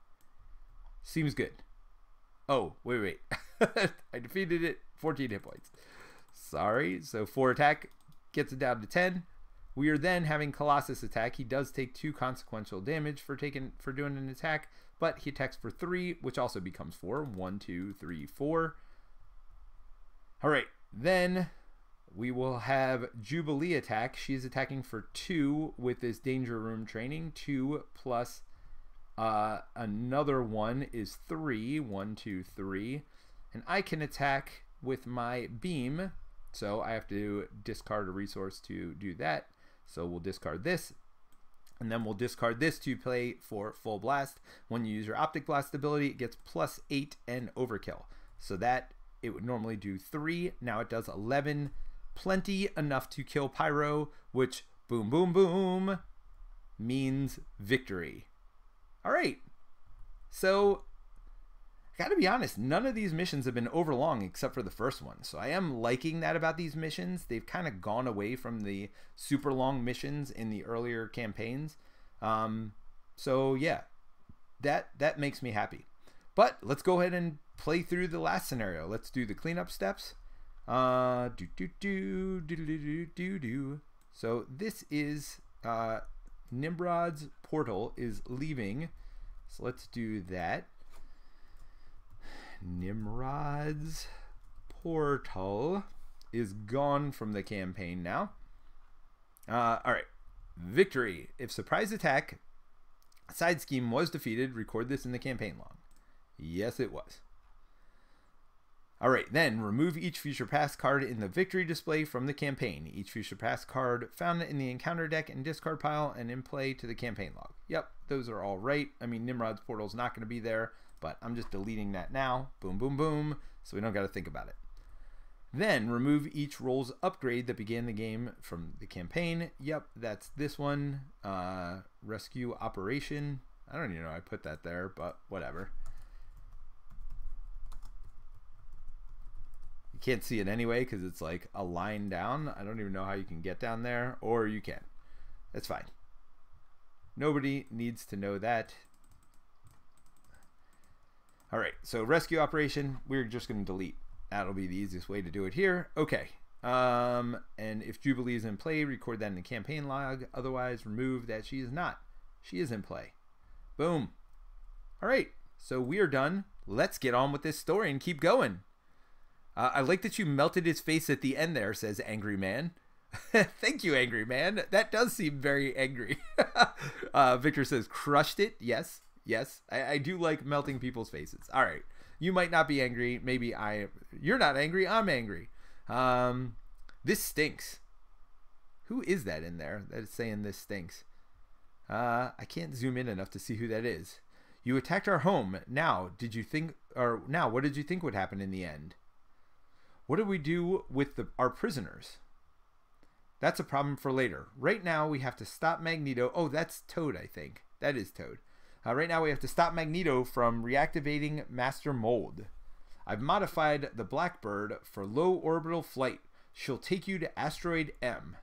Seems good. Oh, wait, wait. (laughs) I defeated it. 14 hit points. Sorry. So 4 attack gets it down to 10. We are then having Colossus attack. He does take 2 consequential damage for taking for doing an attack, but he attacks for 3, which also becomes 4. 1, 2, 3, 4. All right. Then we will have Jubilee attack. She's attacking for 2 with this Danger Room training. 2 plus uh, another one is three. One, two, three. And I can attack with my beam. So I have to discard a resource to do that. So we'll discard this. And then we'll discard this to play for full blast. When you use your optic blast ability, it gets plus eight and overkill. So that it would normally do three. Now it does 11. Plenty enough to kill Pyro, which boom, boom, boom means victory. All right. So, gotta be honest, none of these missions have been overlong except for the first one. So, I am liking that about these missions. They've kind of gone away from the super long missions in the earlier campaigns. Um, so, yeah, that that makes me happy. But let's go ahead and play through the last scenario. Let's do the cleanup steps. Uh, do do do do do do do do. So this is uh, Nimrod's portal is leaving. So let's do that. Nimrod's portal is gone from the campaign now. Uh, all right. Victory. If surprise attack side scheme was defeated, record this in the campaign log. Yes, it was. All right, then remove each future pass card in the victory display from the campaign. Each future pass card found in the encounter deck and discard pile and in play to the campaign log. Yep, those are all right. I mean, Nimrod's portal is not going to be there, but I'm just deleting that now. Boom, boom, boom. So we don't got to think about it. Then remove each role's upgrade that began the game from the campaign. Yep, that's this one. Uh, rescue operation. I don't even know I put that there, but whatever. You can't see it anyway because it's like a line down. I don't even know how you can get down there, or you can. That's fine. Nobody needs to know that. All right, so rescue operation, we're just going to delete. That'll be the easiest way to do it here. Okay. Um, and if Jubilee is in play, record that in the campaign log. Otherwise, remove that she is not. She is in play. Boom. All right, so we are done. Let's get on with this story and keep going. Uh, I like that you melted his face at the end there, says Angry Man. (laughs) Thank you, Angry Man. That does seem very angry. (laughs) uh, Victor says, crushed it. Yes, yes. I, I do like melting people's faces. All right. You might not be angry. Maybe I. You're not angry. I'm angry. Um, this stinks. Who is that in there that is saying this stinks? Uh, I can't zoom in enough to see who that is. You attacked our home. Now, did you think, or now, what did you think would happen in the end? What do we do with the, our prisoners? That's a problem for later. Right now, we have to stop Magneto. Oh, that's Toad, I think. That is Toad. Uh, right now, we have to stop Magneto from reactivating Master Mold. I've modified the Blackbird for low orbital flight. She'll take you to Asteroid M.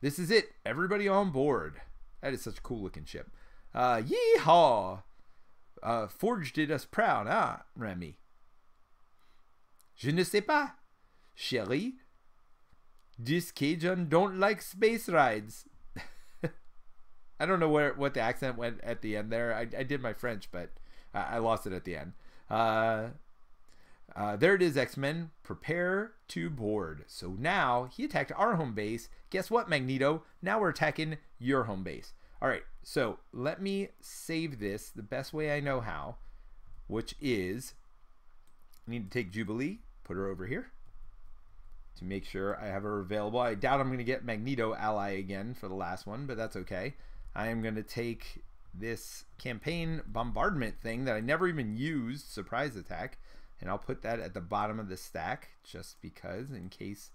This is it. Everybody on board. That is such a cool looking ship. Uh, yeehaw! Uh, Forge did us proud, ah, Remy. Je ne sais pas, chérie. This Cajun don't like space rides. I don't know where what the accent went at the end there. I, I did my French, but I, I lost it at the end. Uh, uh, there it is, X Men. Prepare to board. So now he attacked our home base. Guess what, Magneto? Now we're attacking your home base. All right, so let me save this the best way I know how, which is I need to take Jubilee, put her over here to make sure I have her available. I doubt I'm going to get Magneto ally again for the last one, but that's okay. I am going to take this campaign bombardment thing that I never even used, surprise attack, and I'll put that at the bottom of the stack just because in case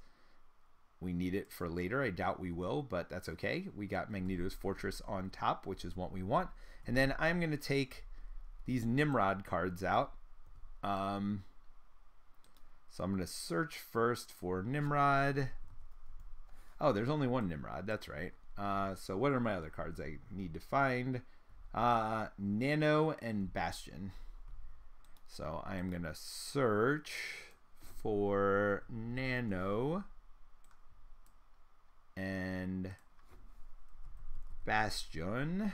we need it for later. I doubt we will, but that's okay. We got Magneto's Fortress on top, which is what we want. And then I'm going to take these Nimrod cards out. Um, so I'm going to search first for Nimrod. Oh, there's only one Nimrod. That's right. Uh, so what are my other cards I need to find? Uh, Nano and Bastion. So I am going to search for Nano and Bastion.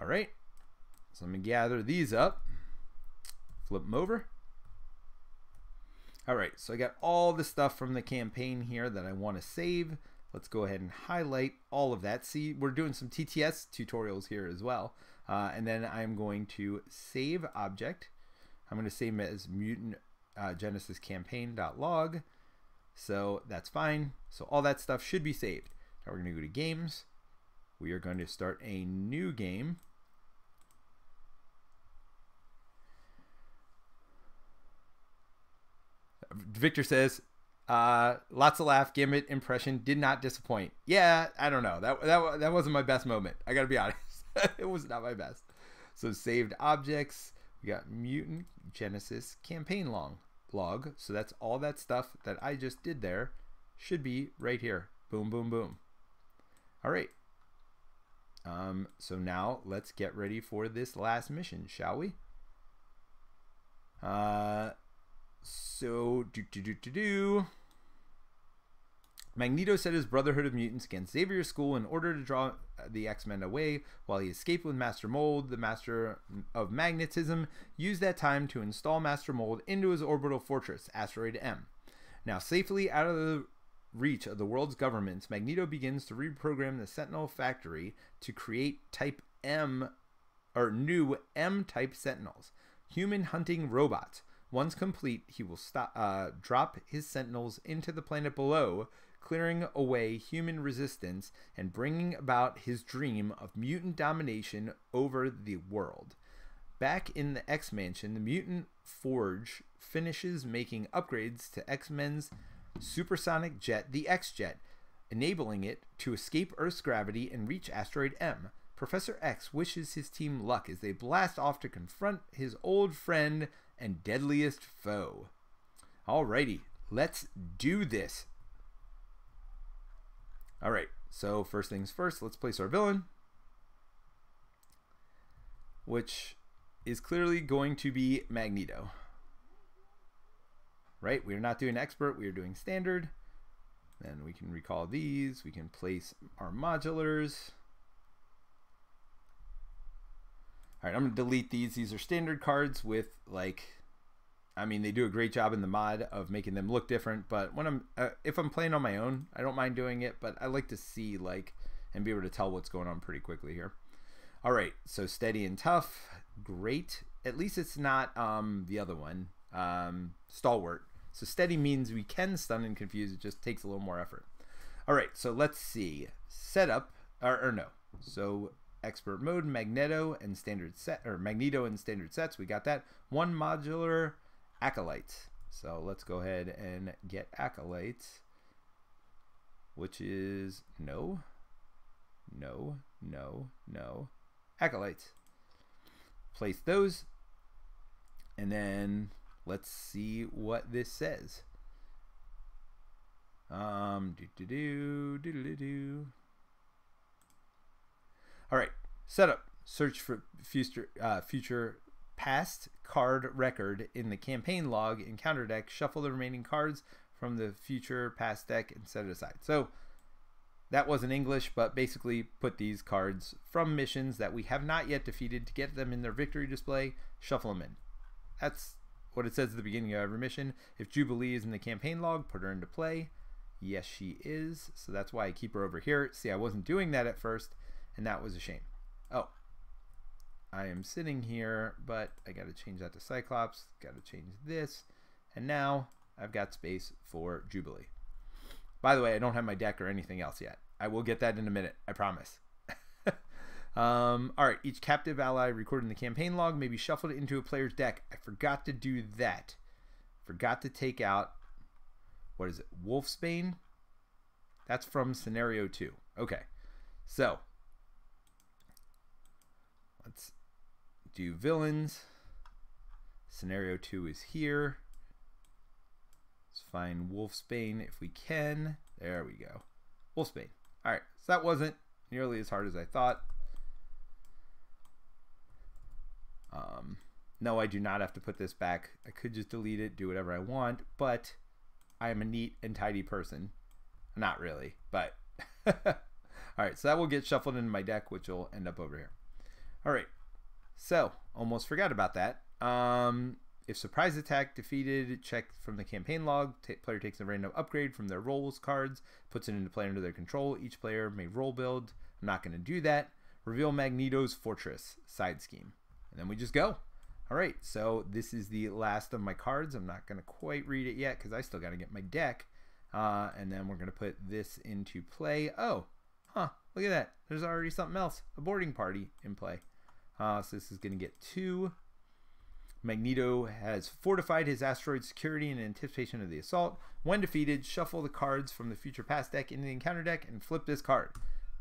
All right. So I'm going to gather these up, flip them over. All right, so I got all the stuff from the campaign here that I want to save. Let's go ahead and highlight all of that. See, we're doing some TTS tutorials here as well. Uh, and then I'm going to save object. I'm going to save it as mutant uh, genesis campaign.log. So that's fine. So all that stuff should be saved. Now we're going to go to games. We are going to start a new game. Victor says, uh, lots of laugh. Gambit impression did not disappoint. Yeah, I don't know. That that that wasn't my best moment. I gotta be (laughs) honest. it was not my best. So saved objects. We got mutant genesis campaign long log. So that's all that stuff that I just did there should be right here. Boom, boom, boom. All right. Um, so now let's get ready for this last mission, shall we? Uh, so do do do do do. Magneto set his Brotherhood of Mutants against Xavier's school in order to draw uh, the X-Men away while he escaped with Master Mold. The Master of Magnetism used that time to install Master Mold into his orbital fortress, Asteroid M. Now safely out of the reach of the world's governments, Magneto begins to reprogram the Sentinel factory to create Type M or new M-type Sentinels, human hunting robots. Once complete, he will stop, uh, drop his Sentinels into the planet below clearing away human resistance and bringing about his dream of mutant domination over the world. Back in the X Mansion, the Mutant Forge finishes making upgrades to X Men's supersonic jet, the X Jet, enabling it to escape Earth's gravity and reach Asteroid M. Professor X wishes his team luck as they blast off to confront his old friend and deadliest foe. Alrighty, let's do this. All right, so first things first, let's place our villain, which is clearly going to be Magneto. Right, we are not doing expert, we are doing standard. Then we can recall these, we can place our modulars. All right, I'm gonna delete these. These are standard cards with like I mean, they do a great job in the mod of making them look different. But when I'm, uh, if I'm playing on my own, I don't mind doing it. But I like to see like and be able to tell what's going on pretty quickly here. All right, so steady and tough, great. At least it's not um, the other one, um, stalwart. So steady means we can stun and confuse. It just takes a little more effort. All right, so let's see. Setup, or, or no. So expert mode, Magneto and standard set, or Magneto and standard sets. We got that. One modular Acolyte. So let's go ahead and get Acolyte, which is no, no, no, no, Acolyte. Place those, and then let's see what this says. Um, do do do do do do. All right, setup. Search for future uh, future past card record in the campaign log encounter deck, shuffle the remaining cards from the future past deck and set it aside. So that wasn't English, but basically put these cards from missions that we have not yet defeated to get them in their victory display, shuffle them in. That's what it says at the beginning of every mission. If Jubilee is in the campaign log, put her into play. Yes, she is. So that's why I keep her over here. See, I wasn't doing that at first, and that was a shame. Oh, I am sitting here, but I got to change that to Cyclops, got to change this, and now I've got space for Jubilee. By the way, I don't have my deck or anything else yet. I will get that in a minute, I promise. (laughs) Um, all right, each captive ally recorded in the campaign log may be shuffled into a player's deck. I forgot to do that. Forgot to take out, what is it, Wolfsbane? That's from scenario two. Okay, so let's do villains. Scenario two is here. Let's find Wolfsbane if we can. There we go. Wolfsbane. All right, so that wasn't nearly as hard as I thought. Um, no, I do not have to put this back. I could just delete it, do whatever I want, but I am a neat and tidy person. Not really, but (laughs) all right. So that will get shuffled into my deck, which will end up over here. All right. So almost forgot about that. Um, if surprise attack defeated, check from the campaign log. T player takes a random upgrade from their role's cards, puts it into play under their control. Each player may roll build. I'm not going to do that. Reveal Magneto's Fortress side scheme. And then we just go. All right, so this is the last of my cards. I'm not going to quite read it yet because I still got to get my deck. Uh, and then we're going to put this into play. Oh, huh, look at that. There's already something else, a boarding party in play. Uh, so this is going to get two. Magneto has fortified his asteroid security in anticipation of the assault. When defeated, shuffle the cards from the future past deck into the encounter deck and flip this card.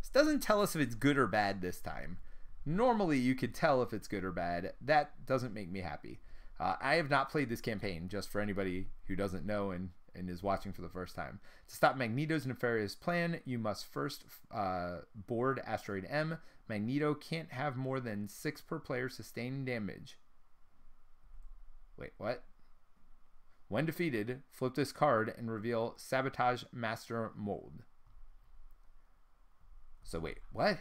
This doesn't tell us if it's good or bad this time. Normally, you could tell if it's good or bad. That doesn't make me happy. Uh, I have not played this campaign, just for anybody who doesn't know and, and is watching for the first time. To stop Magneto's nefarious plan, you must first uh, board Asteroid M. Magneto can't have more than six per player sustained damage. Wait, what? When defeated, flip this card and reveal Sabotage Master Mold. So wait, what?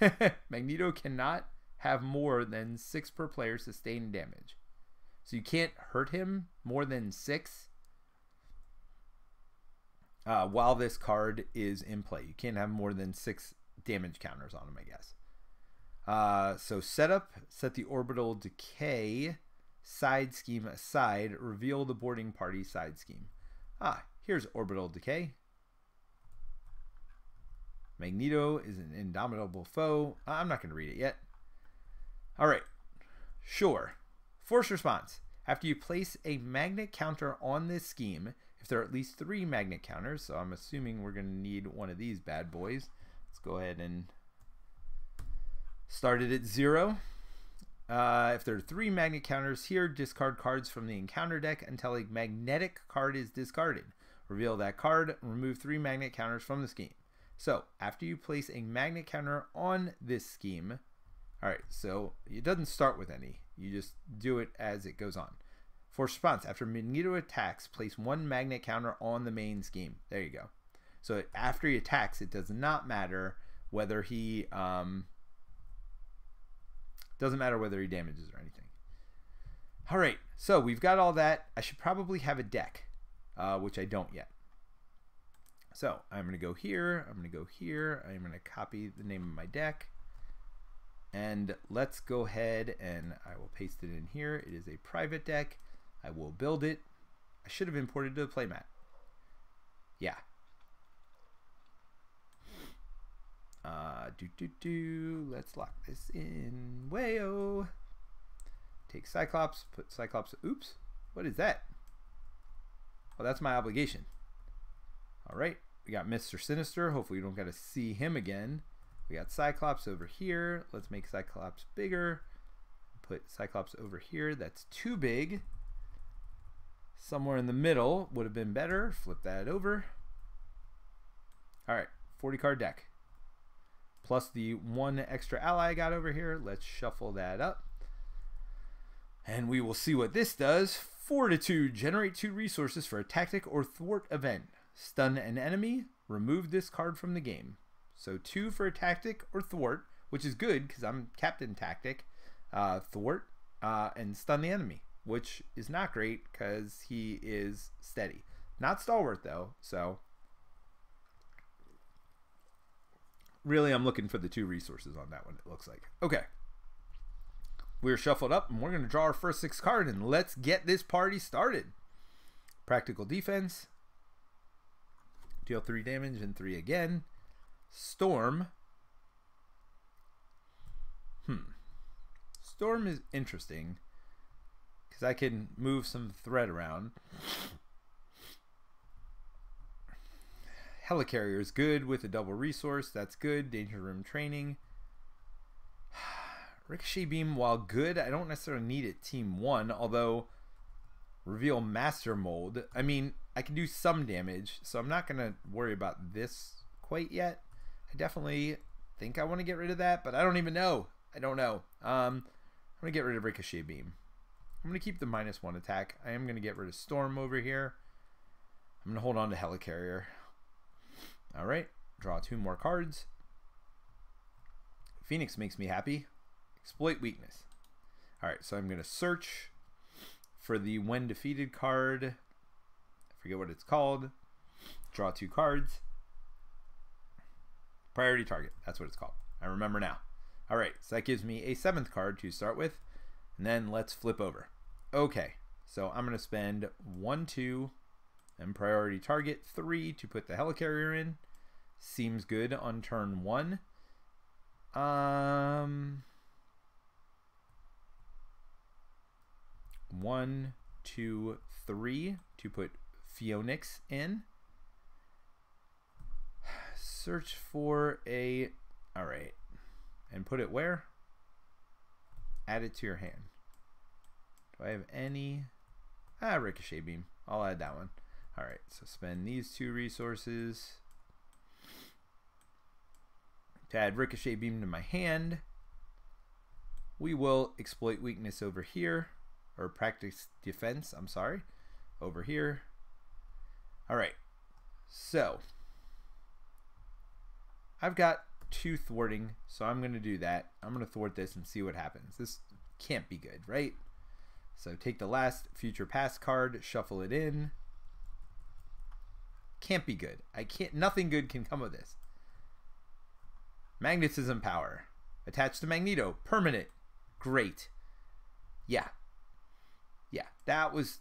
(laughs) Magneto cannot have more than six per player sustained damage. So you can't hurt him more than six uh, while this card is in play. You can't have more than six damage counters on him, I guess. Uh, so setup, set the orbital decay side scheme aside, reveal the boarding party side scheme. Ah, here's orbital decay. Magneto is an indomitable foe. I'm not going to read it yet. All right. Sure. Force response. After you place a magnet counter on this scheme, if there are at least three magnet counters, so I'm assuming we're going to need one of these bad boys. Let's go ahead and start it at zero. Uh, if there are three magnet counters here, discard cards from the encounter deck until a magnetic card is discarded. Reveal that card, remove three magnet counters from the scheme. So after you place a magnet counter on this scheme, all right, so it doesn't start with any. You just do it as it goes on. For response, after Magneto attacks, place one magnet counter on the main scheme. There you go. So after he attacks, it does not matter whether he um, doesn't matter whether he damages or anything. All right, so we've got all that. I should probably have a deck, uh, which I don't yet. So I'm going to go here. I'm to go here. I'm going to copy the name of my deck. And let's go ahead and I will paste it in here. It is a private deck. I will build it. I should have imported to the playmat. Yeah. Uh, do do do. Let's lock this in. Wayo. Take Cyclops. Put Cyclops. Oops. What is that? Well, that's my obligation. All right. We got Mr. Sinister. Hopefully, we don't got to see him again. We got Cyclops over here. Let's make Cyclops bigger. Put Cyclops over here. That's too big. Somewhere in the middle would have been better. Flip that over. All right, 40 card deck. Plus the one extra ally I got over here. Let's shuffle that up. And we will see what this does. Fortitude. Generate two resources for a tactic or thwart event. Stun an enemy, remove this card from the game. So two for a tactic or thwart, which is good because I'm captain tactic, uh, thwart, uh, and stun the enemy, which is not great because he is steady. Not stalwart though, so really I'm looking for the two resources on that one, it looks like. Okay. We're shuffled up and we're going to draw our first six card and let's get this party started. Practical defense, deal 3 damage and 3 again. Storm. Hmm. Storm is interesting because I can move some thread around. Helicarrier is good with a double resource. That's good. Danger Room training. (sighs) Ricochet Beam, while good, I don't necessarily need it team one, although reveal Master Mold. I mean, I can do some damage, so I'm not going to worry about this quite yet. I definitely think I want to get rid of that, but I don't even know. I don't know. Um, I'm going to get rid of Ricochet Beam. I'm going to keep the minus one attack. I am going to get rid of Storm over here. I'm going to hold on to Helicarrier. All right, draw two more cards. Phoenix makes me happy. Exploit weakness. All right, so I'm going to search for the when defeated card. I forget what it's called. Draw two cards. Priority target. That's what it's called. I remember now. All right, so that gives me a seventh card to start with. And then let's flip over. Okay, so I'm going to spend one, two, and priority target three to put the helicarrier in. Seems good on turn one. Um, one, two, three to put Phoenix in. Search for a. All right, and put it where? Add it to your hand. Do I have any? Ah, Ricochet Beam. I'll add that one. All right, so spend these two resources to add Ricochet Beam to my hand. We will exploit weakness over here, or practice defense, I'm sorry, over here. All right, so I've got two thwarting, so I'm going to do that. I'm going to thwart this and see what happens. This can't be good, right? So take the last future past card, shuffle it in. Can't be good. I can't. Nothing good can come of this. Magnetism power. Attached to Magneto. Permanent. Great. Yeah. Yeah. That was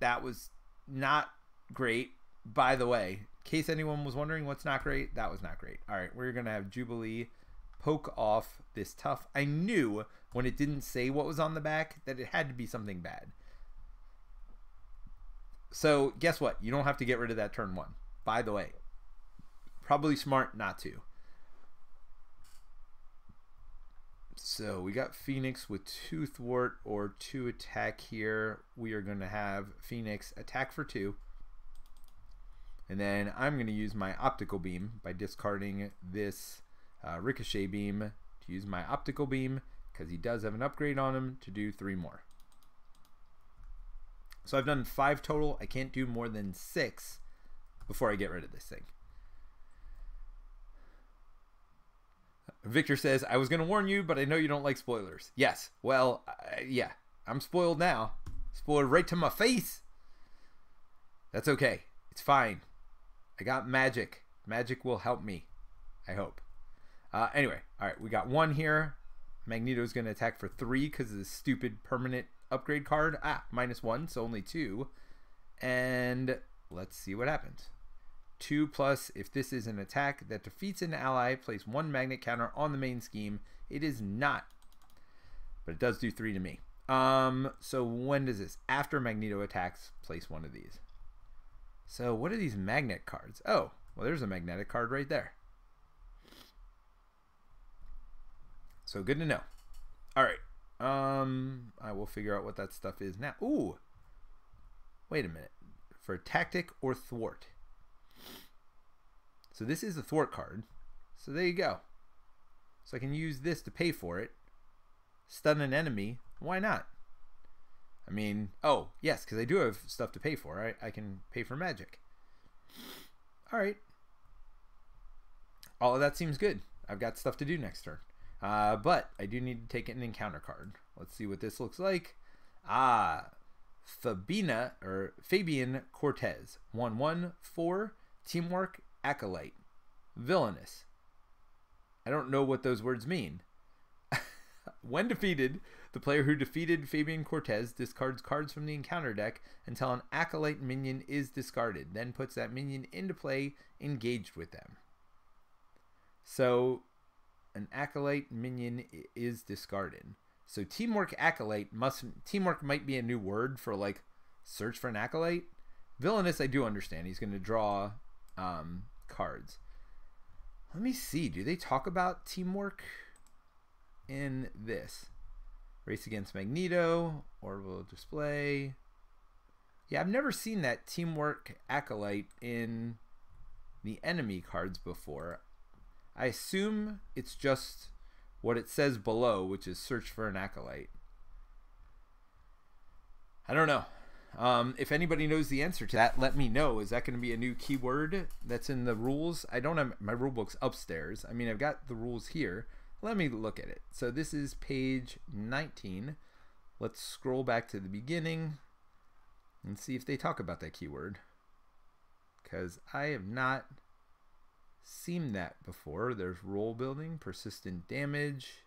that was not great. By the way, in case anyone was wondering what's not great, that was not great. All right, we're gonna have Jubilee poke off this tough. I knew when it didn't say what was on the back that it had to be something bad. So guess what? You don't have to get rid of that turn one. By the way, probably smart not to. So we got Phoenix with two thwart or two attack here. We are going to have Phoenix attack for two. And then I'm going to use my optical beam by discarding this uh, ricochet beam to use my optical beam because he does have an upgrade on him to do three more. So I've done five total. I can't do more than six before I get rid of this thing. Victor says, I was going to warn you, but I know you don't like spoilers. Yes. Well, uh, yeah. I'm spoiled now. Spoiled right to my face. That's okay. It's fine. I got magic. Magic will help me. I hope. Uh, anyway, all right. We got one here. Magneto's going to attack for three because of the stupid permanent upgrade card. Ah, minus one, so only two. And let's see what happens. 2 plus if this is an attack that defeats an ally, place one magnet counter on the main scheme. It is not. But it does do 3 to me. Um, so when does this? After Magneto attacks, place one of these. So what are these magnet cards? Oh, well there's a magnetic card right there. So good to know. All right. Um, I will figure out what that stuff is now. Ooh. Wait a minute. For tactic or thwart. So this is a thwart card. So there you go. So I can use this to pay for it. Stun an enemy. Why not? I mean, oh, yes, because I do have stuff to pay for. I, I can pay for magic. All right. All of that seems good. I've got stuff to do next turn. Uh, but I do need to take an encounter card. Let's see what this looks like. Ah, Fabina or Fabian Cortez. 1 1 4 teamwork acolyte, villainous. I don't know what those words mean. (laughs) when defeated, the player who defeated Fabian Cortez discards cards from the encounter deck until an acolyte minion is discarded, then puts that minion into play engaged with them. So, an acolyte minion is discarded. So teamwork acolyte must teamwork might be a new word for like search for an acolyte. Villainous, I do understand. He's going to draw um, cards. Let me see. Do they talk about teamwork in this? Race against Magneto, orbital display. Yeah, I've never seen that teamwork acolyte in the enemy cards before. I assume it's just what it says below, which is search for an acolyte. I don't know. Um, if anybody knows the answer to that, let me know. Is that going to be a new keyword that's in the rules? I don't have my rule books upstairs. I mean, I've got the rules here. Let me look at it. So this is page 19. Let's scroll back to the beginning and see if they talk about that keyword. Because I have not seen that before. There's role building, persistent damage.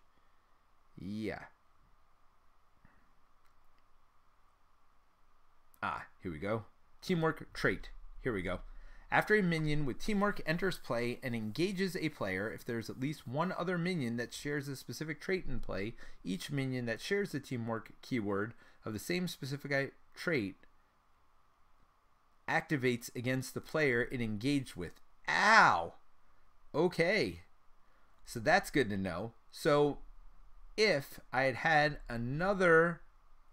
Yeah. Ah, here we go. Teamwork trait. Here we go. After a minion with teamwork enters play and engages a player, if there's at least one other minion that shares a specific trait in play, each minion that shares the teamwork keyword of the same specific trait activates against the player it engaged with. Ow! Okay. So that's good to know. So if I had had another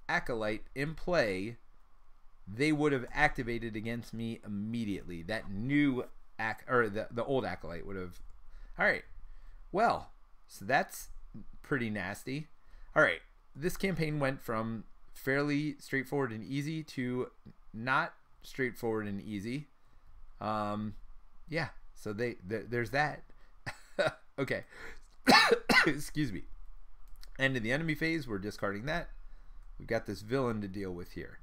acolyte in play they would have activated against me immediately. That new ac- or the the old acolyte would have. All right. Well, so that's pretty nasty. All right. This campaign went from fairly straightforward and easy to not straightforward and easy. Um, yeah. So they th- there's that. (laughs) okay. (coughs) Excuse me. End of the enemy phase. We're discarding that. We've got this villain to deal with here.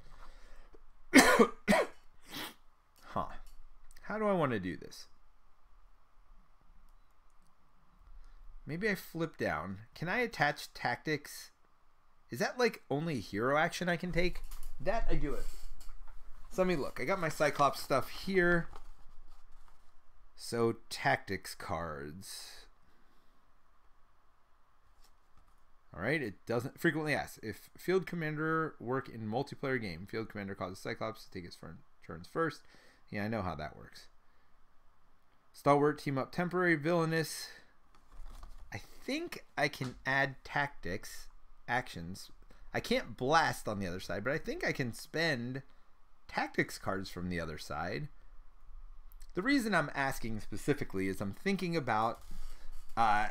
(coughs) huh. How do I want to do this? Maybe I flip down. Can I attach tactics? Is that like only hero action I can take? That I do it. So let me look. I got my Cyclops stuff here. So tactics cards. All right, it doesn't frequently ask if field commander work in multiplayer game. Field commander causes Cyclops to take his turns first. Yeah, I know how that works. Stalwart team up temporary villainous. I think I can add tactics actions. I can't blast on the other side, but I think I can spend tactics cards from the other side. The reason I'm asking specifically is I'm thinking about uh,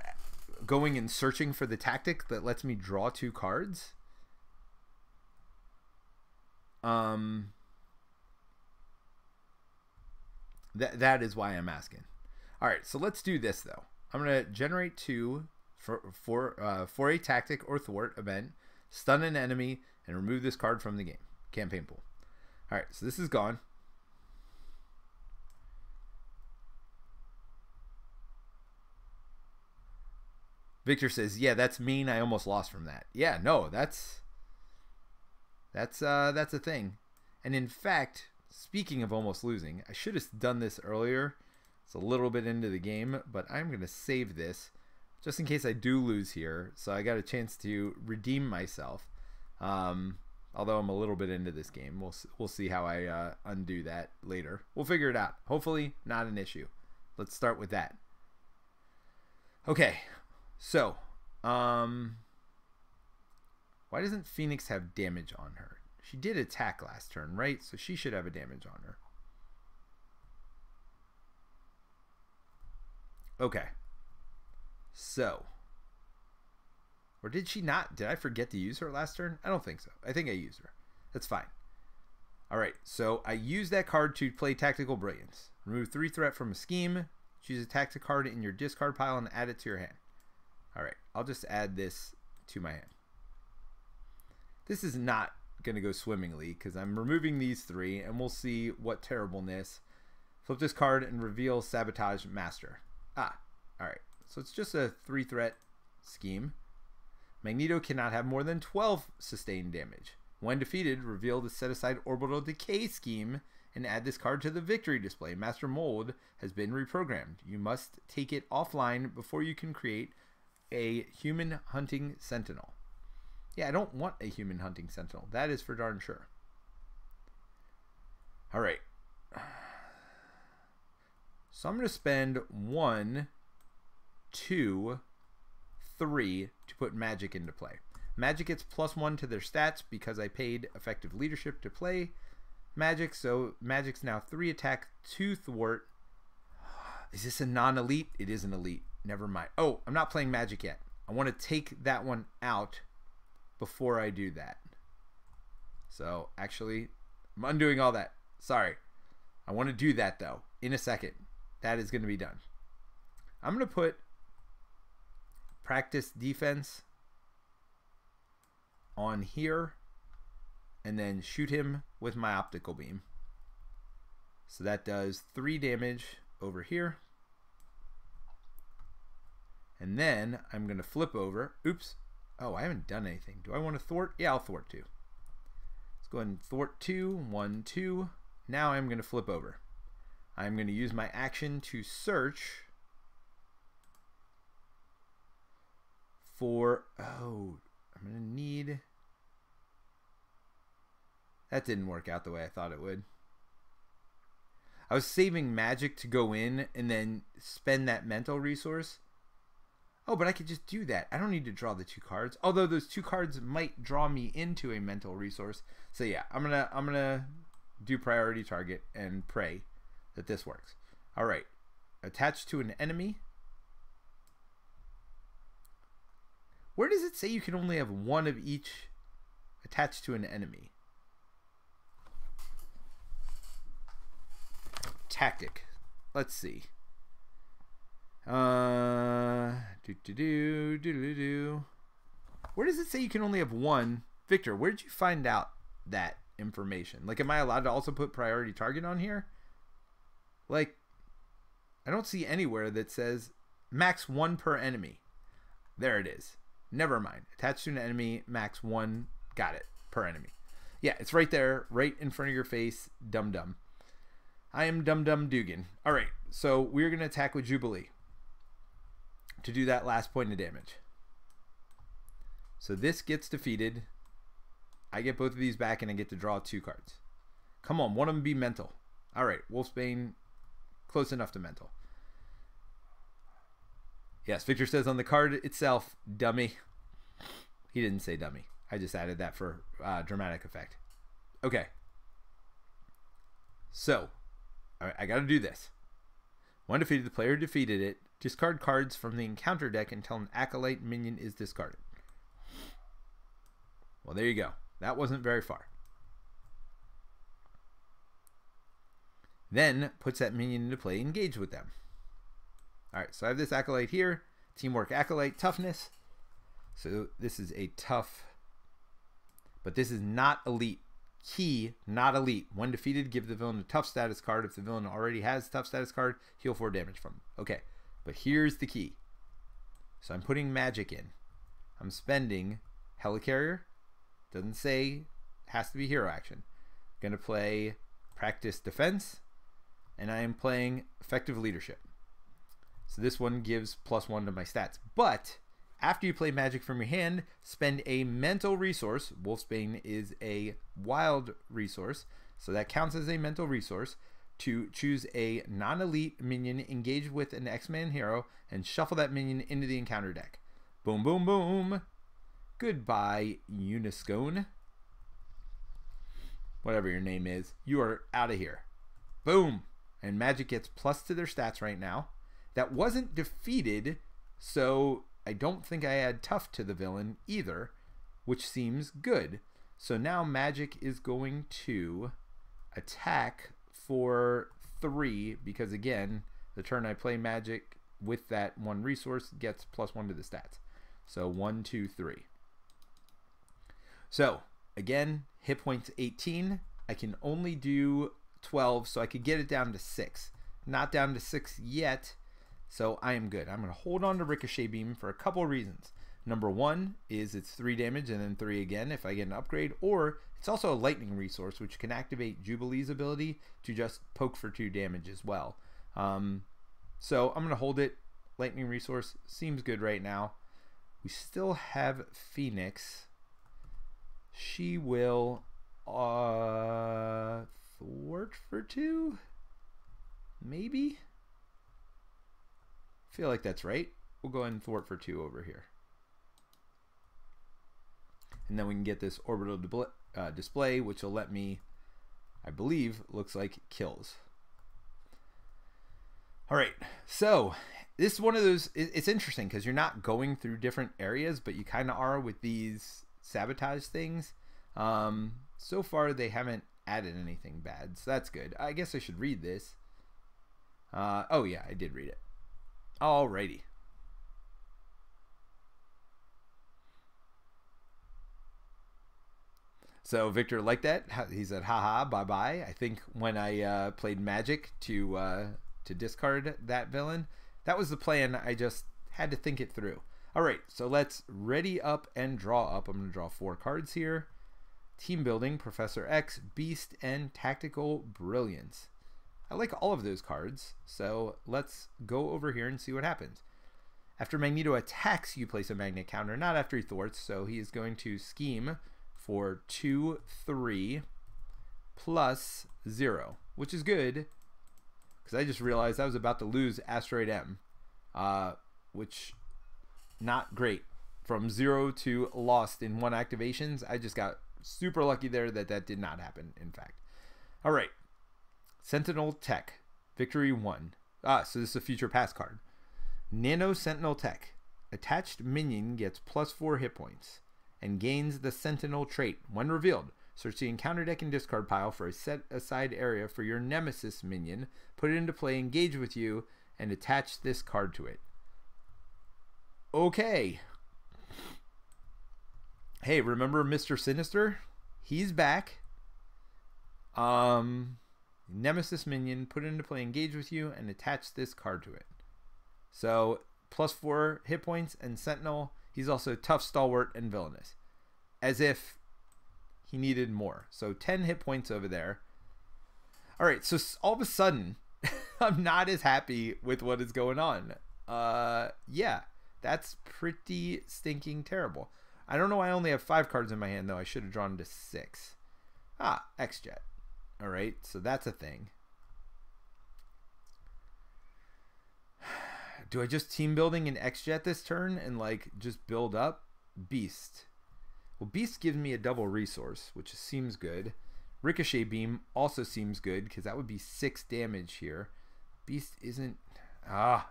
going and searching for the tactic that lets me draw two cards. Um, that that is why I'm asking. All right, so let's do this though. I'm gonna generate two for for uh, for a tactic or thwart event, stun an enemy, and remove this card from the game campaign pool. All right, so this is gone. Victor says, "Yeah, that's mean. I almost lost from that." Yeah, no, that's that's uh that's a thing. And in fact, speaking of almost losing, I should have done this earlier. It's a little bit into the game, but I'm going to save this just in case I do lose here. So I got a chance to redeem myself. Um, although I'm a little bit into this game, we'll we'll see how I uh, undo that later. We'll figure it out. Hopefully, not an issue. Let's start with that. Okay, so, um, why doesn't Phoenix have damage on her? She did attack last turn, right? So she should have a damage on her. Okay. So. Or did she not? Did I forget to use her last turn? I don't think so. I think I used her. That's fine. All right. So I use that card to play Tactical Brilliance. Remove three threat from a scheme. Choose a tactic card in your discard pile and add it to your hand. All right, I'll just add this to my hand. This is not going to go swimmingly because I'm removing these three and we'll see what terribleness. Flip this card and reveal Sabotage Master. Ah, all right. So it's just a three threat scheme. Magneto cannot have more than 12 sustained damage. When defeated, reveal the set aside orbital decay scheme and add this card to the victory display. Master Mold has been reprogrammed. You must take it offline before you can create a human hunting sentinel. Yeah, I don't want a human hunting sentinel. That is for darn sure. All right. So I'm going to spend one, two, three to put Magik into play. Magik gets plus one to their stats because I paid effective leadership to play Magik. So Magik's now three attack, two thwart. Is this a non-elite? It is an elite. Never mind. Oh, I'm not playing Magik yet. I want to take that one out before I do that. So actually, I'm undoing all that. Sorry. I want to do that though in a second. That is going to be done. I'm going to put practice defense on here and then shoot him with my optical beam. So that does three damage over here. And then I'm going to flip over. Oops. Oh, I haven't done anything. Do I want to thwart? Yeah, I'll thwart two. Let's go ahead and thwart two, one, two. Now I'm going to flip over. I'm going to use my action to search for, oh, I'm going to need, that didn't work out the way I thought it would. I was saving Magik to go in and then spend that mental resource. Oh, but I could just do that. I don't need to draw the two cards. Although those two cards might draw me into a mental resource. So yeah, I'm gonna I'm gonna do priority target and pray that this works. All right, attached to an enemy. Where does it say you can only have one of each attached to an enemy? Tactic. Let's see. Uh, do do do do do do. Where does it say you can only have one? Victor, where did you find out that information? Like, am I allowed to also put priority target on here? Like, I don't see anywhere that says max one per enemy. There it is. Never mind. Attached to an enemy, max one. Got it. Per enemy. Yeah, it's right there, right in front of your face. Dum dum. I am Dum Dum Dugan. All right, so we're going to attack with Jubilee to do that last point of damage. So this gets defeated. I get both of these back and I get to draw two cards. Come on, one of them be mental. All right, Wolfsbane Close enough to mental. Yes, Victor says on the card itself, dummy. He didn't say dummy. I just added that for uh, dramatic effect. Okay. So, I got to do this. One defeated the player defeated it. Discard cards from the encounter deck until an acolyte minion is discarded. Well, there you go. That wasn't very far. then puts that minion into play, engage with them. All right, so I have this acolyte here, teamwork acolyte, toughness. So this is a tough, but this is not elite. Key, not elite. When defeated, give the villain a tough status card. If the villain already has tough status card, heal 4 damage from him. Okay, but here's the key. So I'm putting Magik in. I'm spending Helicarrier. Doesn't say has to be hero action. Gonna play practice defense and I am playing effective leadership. So this one gives plus one to my stats. But after you play Magik from your hand, spend a mental resource. Wolfsbane is a wild resource, so that counts as a mental resource to choose a non-elite minion engaged with an X-Man hero and shuffle that minion into the encounter deck. Boom, boom, boom. Goodbye, Unuscione. Whatever your name is, you are out of here. Boom and Magik gets plus to their stats right now. That wasn't defeated, so I don't think I add tough to the villain either, which seems good. So now Magik is going to attack for three because again, the turn I play Magik with that one resource gets plus one to the stats. So one, two, three. So again, hit points 18. I can only do 12, so I could get it down to 6. Not down to 6 yet, so I am good. I'm going to hold on to Ricochet Beam for a couple of reasons. Number one is it's 3 damage and then 3 again if I get an upgrade, or it's also a lightning resource which can activate Jubilee's ability to just poke for 2 damage as well. Um, so I'm going to hold it. Lightning resource seems good right now. We still have Phoenix. she will uh, thwart for two? Maybe? feel like that's right. We'll go ahead and thwart for two over here. And then we can get this orbital uh, display, which will let me, I believe, looks like kills. All right, so this is one of those, it's interesting because you're not going through different areas, but you kind of are with these sabotage things. Um, so far, they haven't added anything bad, so that's good. I guess I should read this. Uh, oh, yeah, I did read it. Alrighty. So Victor liked that. He said, "Haha, bye bye." I think when I uh, played Magik to uh, to discard that villain, that was the plan. I just had to think it through. All right, so let's ready up and draw up. I'm going to draw four cards here. Team building, Professor X, Beast, and Tactical Brilliance. I like all of those cards, so let's go over here and see what happens. After Magneto attacks, you place a magnet counter, not after he thwarts, so he is going to scheme for 2, 3 plus 0, which is good because I just realized I was about to lose Asteroid M, uh, which not great. From 0 to lost in one activations, I just got super lucky there that that did not happen, in fact. All right. Sentinel Tech. Victory 1. Ah, so this is a future pass card. Nano Sentinel Tech. Attached minion gets plus 4 hit points and gains the Sentinel trait. When revealed, search the encounter deck and discard pile for a set aside area for your Nemesis minion, put it into play, engage with you, and attach this card to it. Okay. Hey, remember Mr. Sinister? He's back. Um, Nemesis minion, put it into play, engage with you, and attach this card to it. So, plus four hit points and Sentinel He's also tough, stalwart, and villainous. As if he needed more. So 10 hit points over there. All right, so all of a sudden, (laughs) I'm not as happy with what is going on. Uh, yeah, that's pretty stinking terrible. I don't know why I only have five cards in my hand, though. I should have drawn to six. Ah, X-Jet. All right, so that's a thing. Do I just team building an X Jet this turn and like just build up? Beast. Well, Beast gives me a double resource, which seems good. Ricochet Beam also seems good because that would be six damage here. Beast isn't. Ah.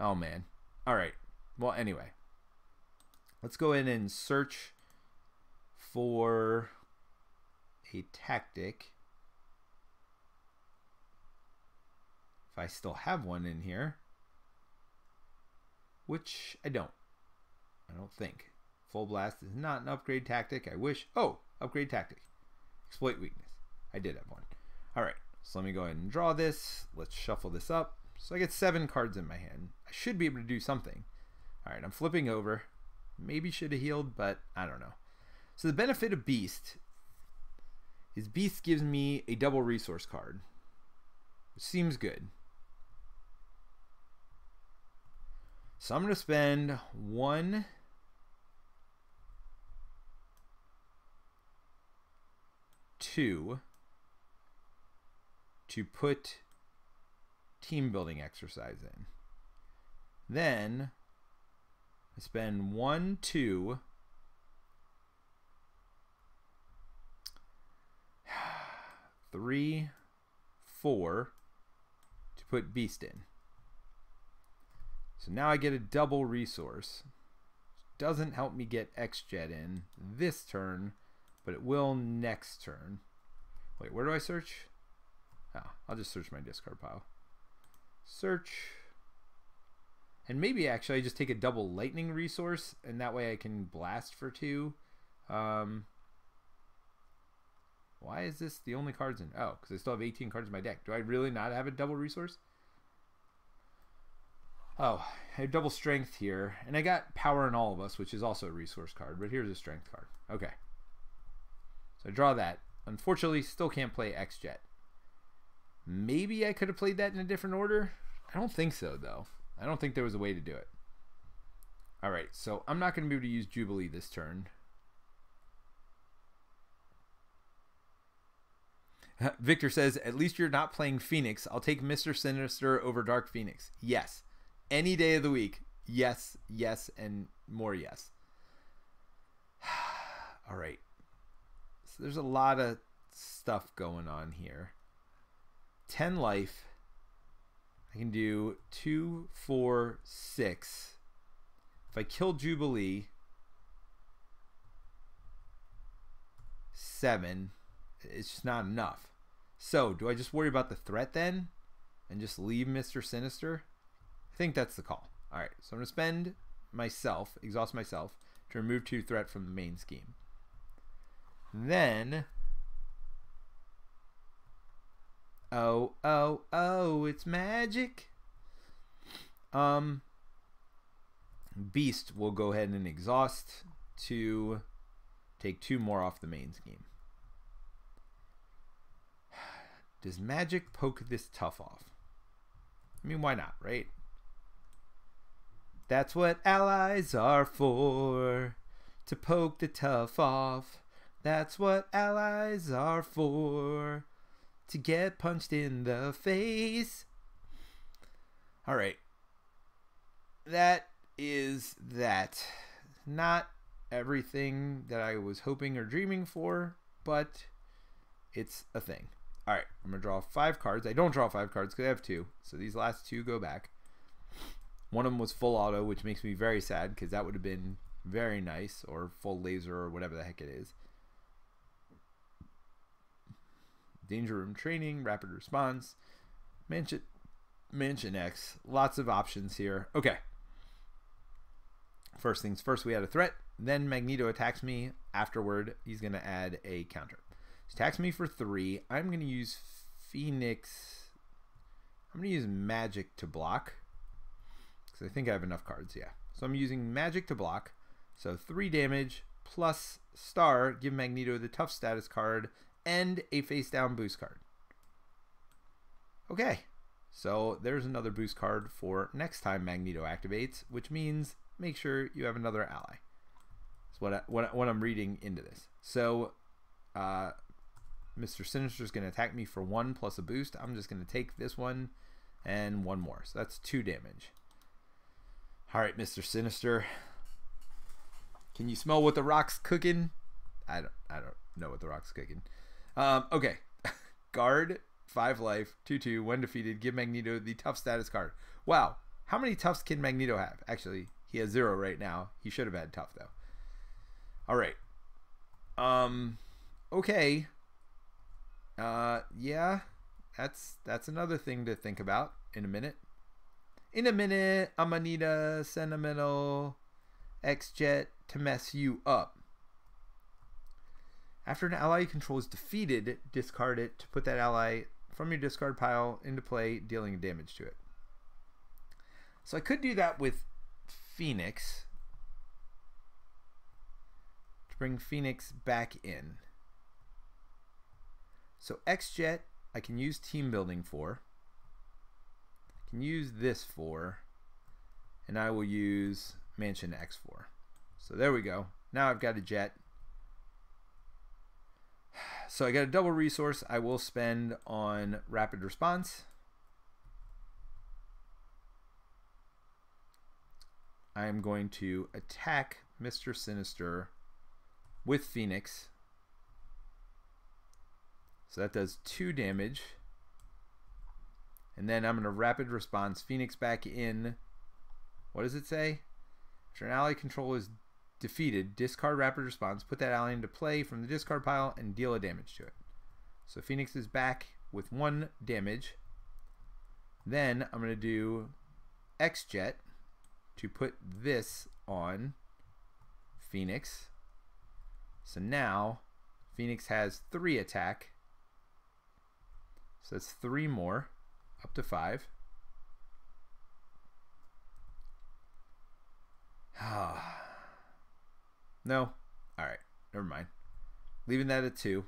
Oh, man. All right. Well, anyway. Let's go in and search for a tactic. If I still have one in here which I don't. I don't think. Full Blast is not an upgrade tactic. I wish. Oh, upgrade tactic. Exploit weakness. I did have one. All right, so let me go ahead and draw this. Let's shuffle this up. So I get seven cards in my hand. I should be able to do something. All right, I'm flipping over. Maybe should have healed, but I don't know. So the benefit of Beast is Beast gives me a double resource card. Which seems good. So I'm going to spend one two to put team building exercise in. Then I spend one, two, (sighs) three, four to put beast in. So now I get a double resource. Doesn't help me get X-Jet in this turn, but it will next turn. Wait, where do I search? Oh, I'll just search my discard pile. Search. And maybe actually I just take a double lightning resource, and that way I can blast for two. Um, why is this the only cards in? Oh, because I still have 18 cards in my deck. Do I really not have a double resource? Oh, I have double strength here. And I got power in all of us, which is also a resource card. But here's a strength card. Okay. So I draw that. Unfortunately, still can't play X-Jet. Maybe I could have played that in a different order. I don't think so, though. I don't think there was a way to do it. All right, so I'm not going to be able to use Jubilee this turn. (laughs) Victor says, at least you're not playing Phoenix. I'll take Mr. Sinister over Dark Phoenix. Yes. Any day of the week. Yes, yes, and more yes. (sighs) All right. So there's a lot of stuff going on here. 10 life. I can do two, four, six. If I kill Jubilee, seven. It's just not enough. So, do I just worry about the threat then? And just leave Mr. Sinister? Think that's the call. Alright, so I'm going to spend myself, exhaust myself, to remove two threat from the main scheme. Then Oh, oh, oh, it's Magik. Um Beast will go ahead and exhaust to take two more off the main scheme. (sighs) Does Magik poke this tough off? I mean, why not, right? That's what allies are for, to poke the tough off. That's what allies are for, to get punched in the face. All right. That is that. Not everything that I was hoping or dreaming for, but it's a thing. All right, I'm going to draw five cards. I don't draw five cards because I have two. So these last two go back. One of them was full auto, which makes me very sad because that would have been very nice, or full laser, or whatever the heck it is. Danger Room Training, Rapid Response, Mansion, Mansion X. Lots of options here. Okay. First things first, we had a threat. Then Magneto attacks me. Afterward, he's going to add a counter. He attacks me for three. I'm going to use Phoenix. I'm going to use Magik to block. Because I think I have enough cards, yeah. So I'm using Magik to block. So three damage plus Star. Give Magneto the tough status card and a face down boost card. Okay. So there's another boost card for next time Magneto activates, which means make sure you have another ally. That's what, I, what, what I'm reading into this. So uh, Mr. Sinister is going to attack me for one plus a boost. I'm just going to take this one and one more. So that's two damage. All right, Mr. Sinister. Can you smell what the rock's cooking? I don't I don't know what the rock's cooking. Um, okay. (laughs) Guard, five life, two two, when defeated, give Magneto the tough status card. Wow. How many toughs can Magneto have? Actually, he has zero right now. He should have had tough though. All right. Um okay. Uh, yeah, that's that's another thing to think about in a minute. In a minute, I'm gonna need a sentimental X-Jet to mess you up. After an ally you control is defeated, discard it to put that ally from your discard pile into play, dealing damage to it. So I could do that with Phoenix to bring Phoenix back in. So XJet, I can use team building for. Can use this for. And I will use Mansion X for. So there we go. Now I've got a jet. So I got a double resource I will spend on rapid response. I am going to attack Mr. Sinister with Phoenix so that does two damage. And then I'm going to rapid response Phoenix back in. What does it say? After an ally control is defeated, discard rapid response, put that ally into play from the discard pile, and deal a damage to it. So Phoenix is back with one damage. Then I'm going to do X-Jet to put this on Phoenix. So now Phoenix has three attack so that's three more, up to five. (sighs) no. All right. Never mind. Leaving that at two.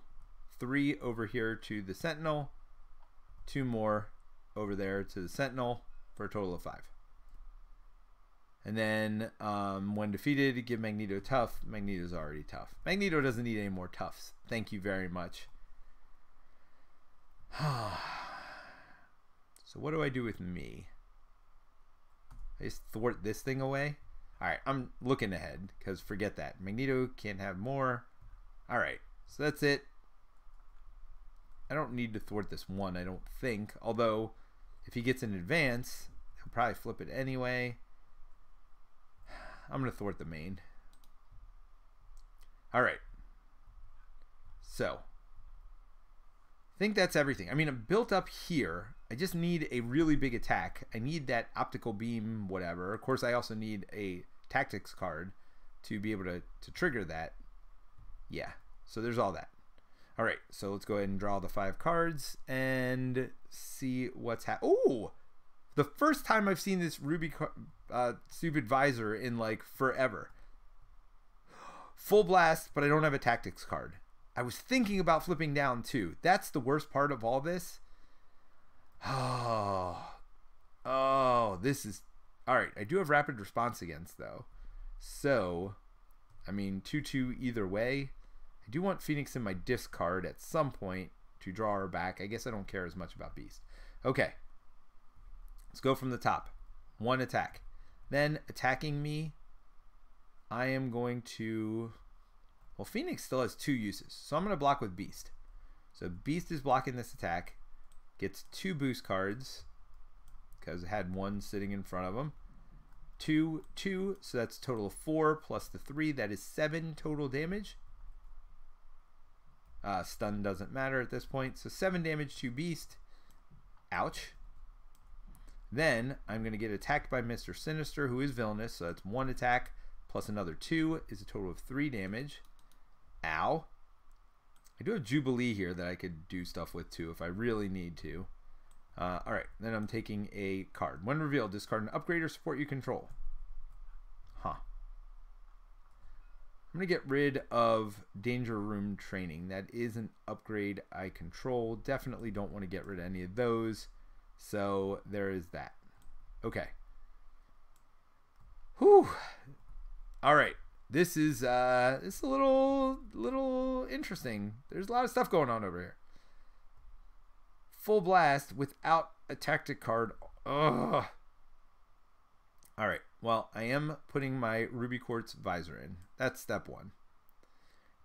Three over here to the Sentinel. Two more over there to the Sentinel for a total of five. And then um, when defeated, give Magneto tough. Magneto's already tough. Magneto doesn't need any more toughs. Thank you very much. (sighs) so what do I do with me? I just thwart this thing away? Alright, I'm looking ahead, because forget that. Magneto can't have more. Alright, so that's it. I don't need to thwart this one, I don't think. Although, if he gets an advance, he'll probably flip it anyway. I'm going to thwart the main. Alright. So, I think that's everything. I mean, I'm built up here. I just need a really big attack. I need that optical beam, whatever. Of course, I also need a tactics card to be able to, to trigger that. Yeah, so there's all that. All right, so let's go ahead and draw the five cards and see what's happening. Oh, the first time I've seen this Ruby uh, stupid visor in like forever. Full blast, but I don't have a tactics card. I was thinking about flipping down too. That's the worst part of all this. Oh, (sighs) oh, this is all right. I do have rapid response against though, so I mean two two either way. I do want Phoenix in my discard at some point to draw her back. I guess I don't care as much about Beast. Okay. Let's go from the top. One attack. Then attacking me, I am going to... Well, Phoenix still has two uses. So I'm going to block with Beast. So Beast is blocking this attack. Gets two boost cards. Because it had one sitting in front of him. Two, two. So that's total of four plus the three. That is seven total damage. Uh, stun doesn't matter at this point. So 7 damage to Beast. Ouch. Then I'm going to get attacked by Mr. Sinister, who is villainous. So that's one attack plus another 2 is a total of 3 damage. Ow. I do have Jubilee here that I could do stuff with too if I really need to. Uh, Alright, then I'm taking a card. When revealed, discard an upgrade or support you control. Huh. I'm going to get rid of Danger Room Training. That is an upgrade I control. Definitely don't want to get rid of any of those. So there is that. Okay. Whew. All right. This is uh it's a little little interesting. There's a lot of stuff going on over here. Full blast without a tactic card. Ugh. All right. Well, I am putting my ruby quartz visor in. That's step one.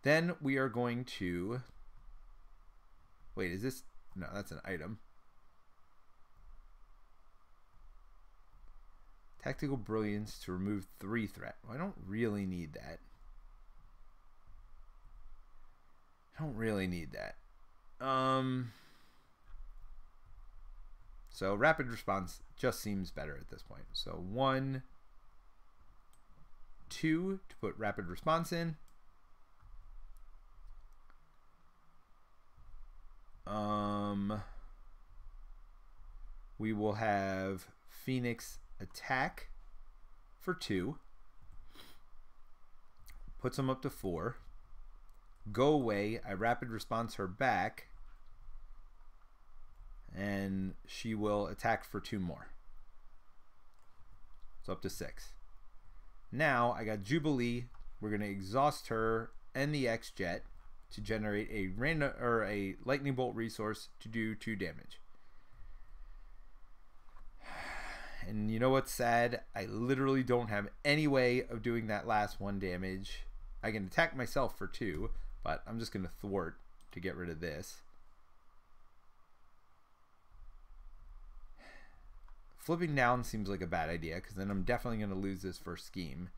Then we are going to. Wait, is this. No, that's an item. Tactical Brilliance to remove three threat. Well, I don't really need that. I don't really need that. Um. So rapid response just seems better at this point. So one, two to put rapid response in. Um, we will have Phoenix attack for two. Puts them up to four. Go away. I rapid response her back. And she will attack for two more. So up to six. Now I got Jubilee. We're gonna exhaust her and the X Jet to generate a random or a lightning bolt resource to do two damage. And you know what's sad? I literally don't have any way of doing that last one damage. I can attack myself for two, but I'm just gonna thwart to get rid of this. Flipping down seems like a bad idea because then I'm definitely going to lose this first scheme.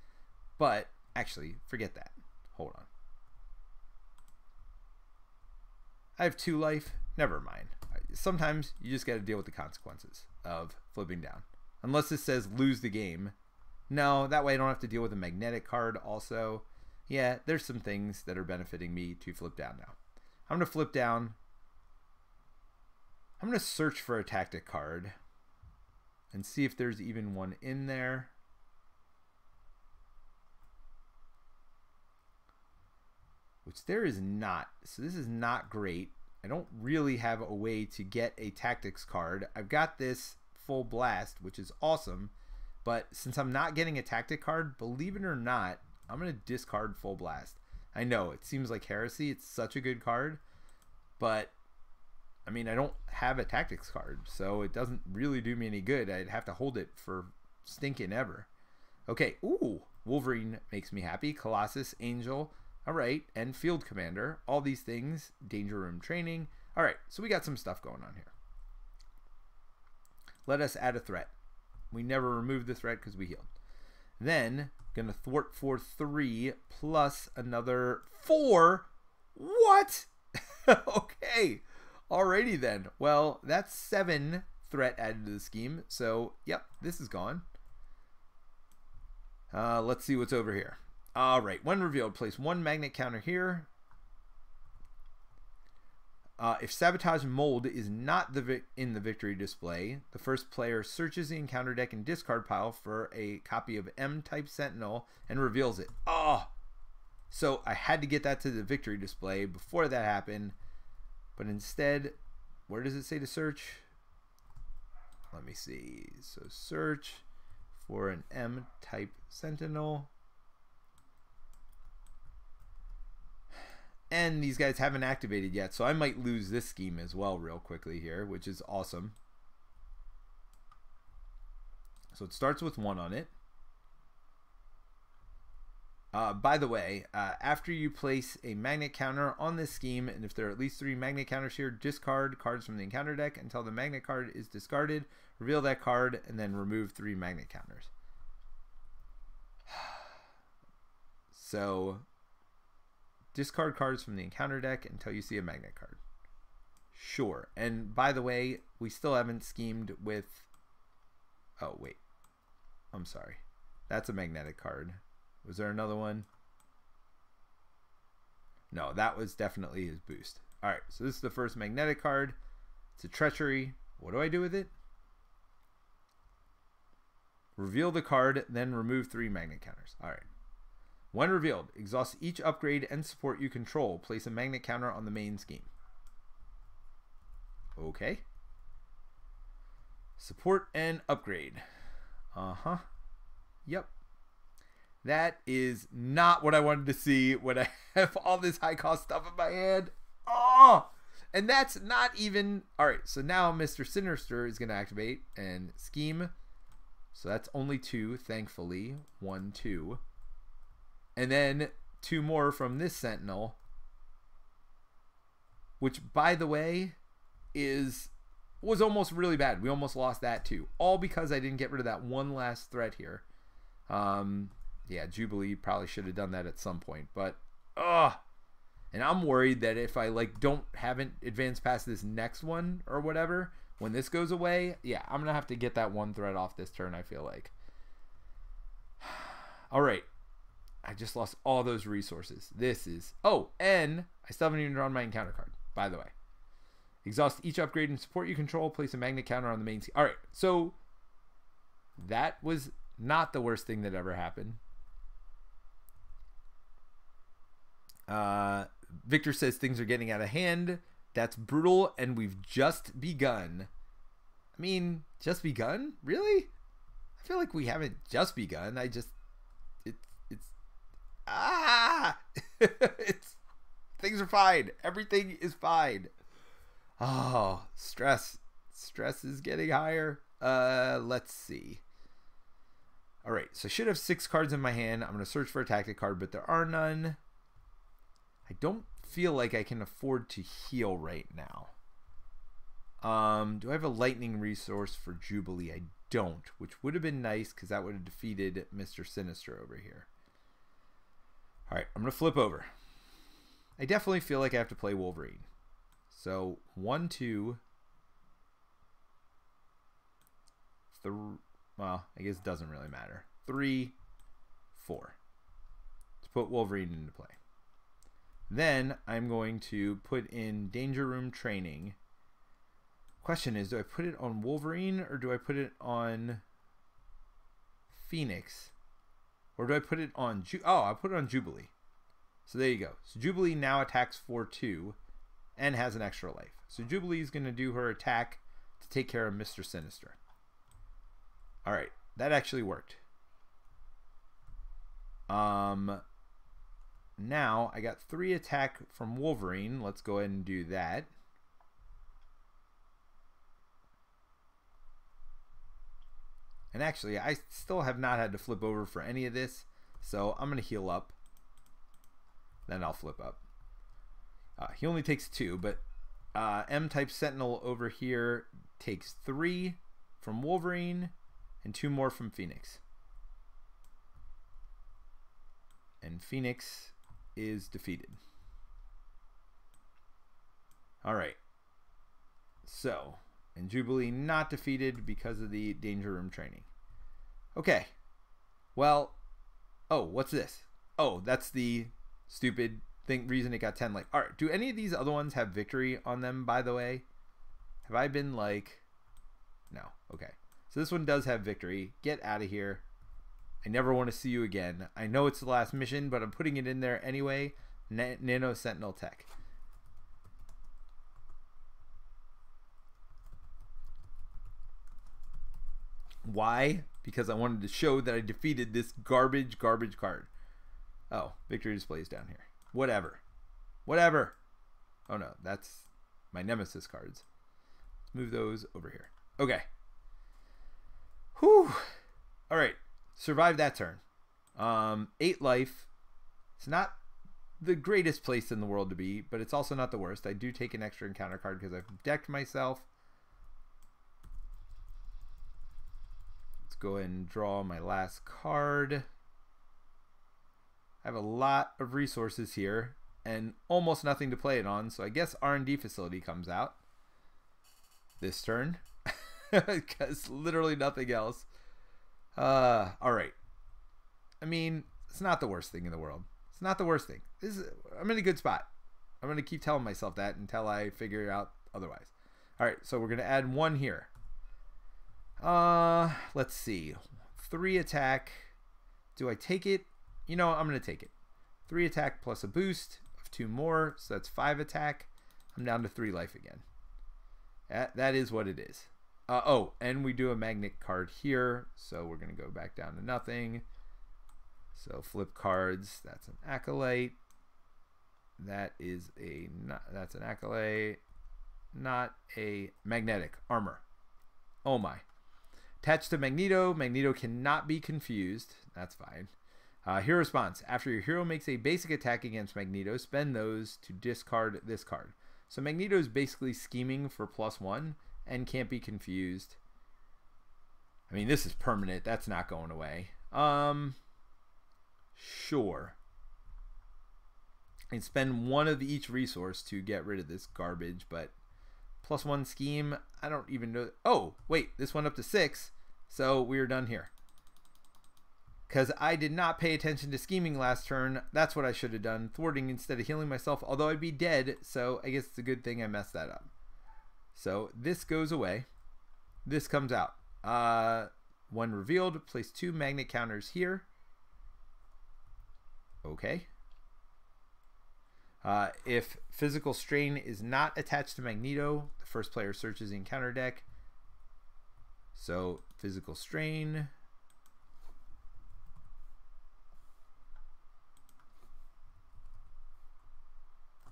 But actually, forget that. Hold on. I have two life. Never mind. Sometimes you just got to deal with the consequences of flipping down. Unless it says lose the game. No, that way I don't have to deal with a magnetic card also. Yeah, there's some things that are benefiting me to flip down now. I'm going to flip down. I'm going to search for a tactic card and see if there's even one in there. Which there is not. So this is not great. I don't really have a way to get a tactics card. I've got this full blast, which is awesome. But since I'm not getting a tactic card, believe it or not, I'm going to discard full blast. I know it seems like heresy. It's such a good card, but I mean, I don't have a tactics card, so it doesn't really do me any good. I'd have to hold it for stinking ever. Okay, ooh, Wolverine makes me happy. Colossus, Angel, all right, and Field Commander. All these things, Danger Room Training. All right, so we got some stuff going on here. Let us add a threat. We never removed the threat because we healed. Then, gonna thwart for three plus another four. What? (laughs) okay. Alrighty then. Well, that's seven threat added to the scheme. So, yep, this is gone. Uh, let's see what's over here. All right, when revealed, place one magnet counter here. Uh, if sabotage mold is not the in the victory display, the first player searches the encounter deck and discard pile for a copy of M type Sentinel and reveals it. Oh, so I had to get that to the victory display before that happened, but instead, where does it say to search? Let me see. So search for an M type Sentinel. And these guys haven't activated yet, so I might lose this scheme as well real quickly here, which is awesome. So it starts with one on it. Uh, by the way, uh, after you place a magnet counter on this scheme, and if there are at least three magnet counters here, discard cards from the encounter deck until the magnet card is discarded, reveal that card, and then remove three magnet counters. (sighs) So discard cards from the encounter deck until you see a magnet card. Sure. And by the way, we still haven't schemed with. Oh, wait. I'm sorry. That's a magnetic card. Was there another one? No, that was definitely his boost. All right, so this is the first magnetic card. It's a treachery. What do I do with it? Reveal the card, then remove three magnet counters. All right. When revealed, exhaust each upgrade and support you control. Place a magnet counter on the main scheme. Okay. Support and upgrade. Uh-huh. Yep. That is not what I wanted to see when I (laughs) have all this high cost stuff in my hand. Oh! And that's not even... Alright, so now Mr. Sinister is going to activate and scheme. So that's only two, thankfully. One, two and then two more from this Sentinel, which, by the way, is was almost really bad. We almost lost that too, all because I didn't get rid of that one last threat here. Um, yeah, Jubilee probably should have done that at some point, but ugh. And I'm worried that if I like don't haven't advanced past this next one or whatever, when this goes away, yeah, I'm gonna have to get that one threat off this turn. I feel like. (sighs) All right, I just lost all those resources. This is oh, and I still haven't even drawn my encounter card. By the way, exhaust each upgrade and support you control. Place a magnet counter on the main. All right, so that was not the worst thing that ever happened. Uh, Victor says things are getting out of hand. That's brutal, and we've just begun. I mean, just begun? Really? I feel like we haven't just begun. I just ah, (laughs) things are fine. Everything is fine. Oh, stress. Stress is getting higher. Uh, let's see. All right, so I should have six cards in my hand. I'm going to search for a tactic card, but there are none. I don't feel like I can afford to heal right now. Um, do I have a lightning resource for Jubilee? I don't, which would have been nice because that would have defeated Mr. Sinister over here. All right, I'm going to flip over. I definitely feel like I have to play Wolverine. So, one, two, three. Well, I guess it doesn't really matter. Three, four. To put Wolverine into play. Then I'm going to put in Danger Room Training. Question is, do I put it on Wolverine or do I put it on Phoenix? Or do I put it on... Ju oh, I put it on Jubilee. So there you go. So Jubilee now attacks for 2 and has an extra life. So Jubilee is going to do her attack to take care of Mr. Sinister. Alright, that actually worked. Um, now I got 3 attack from Wolverine. Let's go ahead and do that. And actually, I still have not had to flip over for any of this. So I'm going to heal up. Then I'll flip up. Uh, he only takes two, but uh, M-type Sentinel over here takes three from Wolverine and two more from Phoenix. And Phoenix is defeated. All right. So, and Jubilee not defeated because of the Danger Room training. Okay. Well, oh, what's this? Oh, that's the stupid thing reason it got 10 like. All right, do any of these other ones have victory on them by the way? Have I been like No. Okay. So this one does have victory. Get out of here. I never want to see you again. I know it's the last mission, but I'm putting it in there anyway. Nano Sentinel Tech. Why? Because I wanted to show that I defeated this garbage, garbage card. Oh, victory displays down here. Whatever. Whatever. Oh no, that's my nemesis cards. Let's move those over here. Okay. Whew. All right. Survived that turn. Um, eight life. It's not the greatest place in the world to be, but it's also not the worst. I do take an extra encounter card because I've decked myself. Go ahead and draw my last card. I have a lot of resources here and almost nothing to play it on, so I guess R&D facility comes out this turn (laughs) because literally nothing else. Uh, all right. I mean, it's not the worst thing in the world. It's not the worst thing. This is, I'm in a good spot. I'm going to keep telling myself that until I figure out otherwise. All right, so we're going to add one here. Uh, let's see. Three attack. Do I take it? You know, I'm going to take it. Three attack plus a boost of two more. So that's five attack. I'm down to three life again. That, that is what it is. Uh, oh, and we do a magnet card here. So we're going to go back down to nothing. So flip cards. That's an acolyte. That is a that's an acolyte, not a magnetic armor. Oh my. Attached to Magneto, Magneto cannot be confused. That's fine. Uh, hero response. After your hero makes a basic attack against Magneto, spend those to discard this card. So Magneto is basically scheming for plus one and can't be confused. I mean, this is permanent. That's not going away. Um, sure. And spend one of each resource to get rid of this garbage, but plus one scheme. I don't even know. Oh, wait, this went up to six. So we are done here. Because I did not pay attention to scheming last turn. That's what I should have done. Thwarting instead of healing myself. Although I'd be dead. So I guess it's a good thing I messed that up. So this goes away. This comes out. Uh, when revealed, place two magnet counters here. Okay. Uh, if physical strain is not attached to Magneto, the first player searches the encounter deck. So physical strain.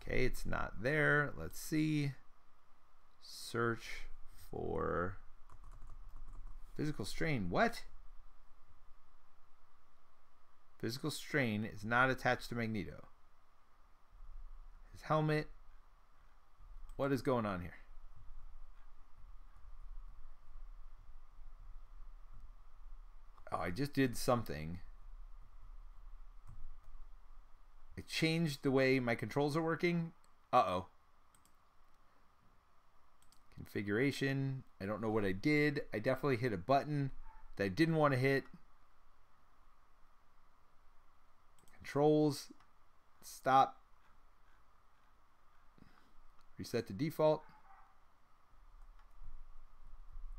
Okay, it's not there. Let's see. Search for physical strain. What? Physical strain is not attached to Magneto His helmet. What is going on here? Oh, I just did something. I changed the way my controls are working. Uh-oh. Configuration. I don't know what I did. I definitely hit a button that I didn't want to hit. Controls. Stop. Reset to default.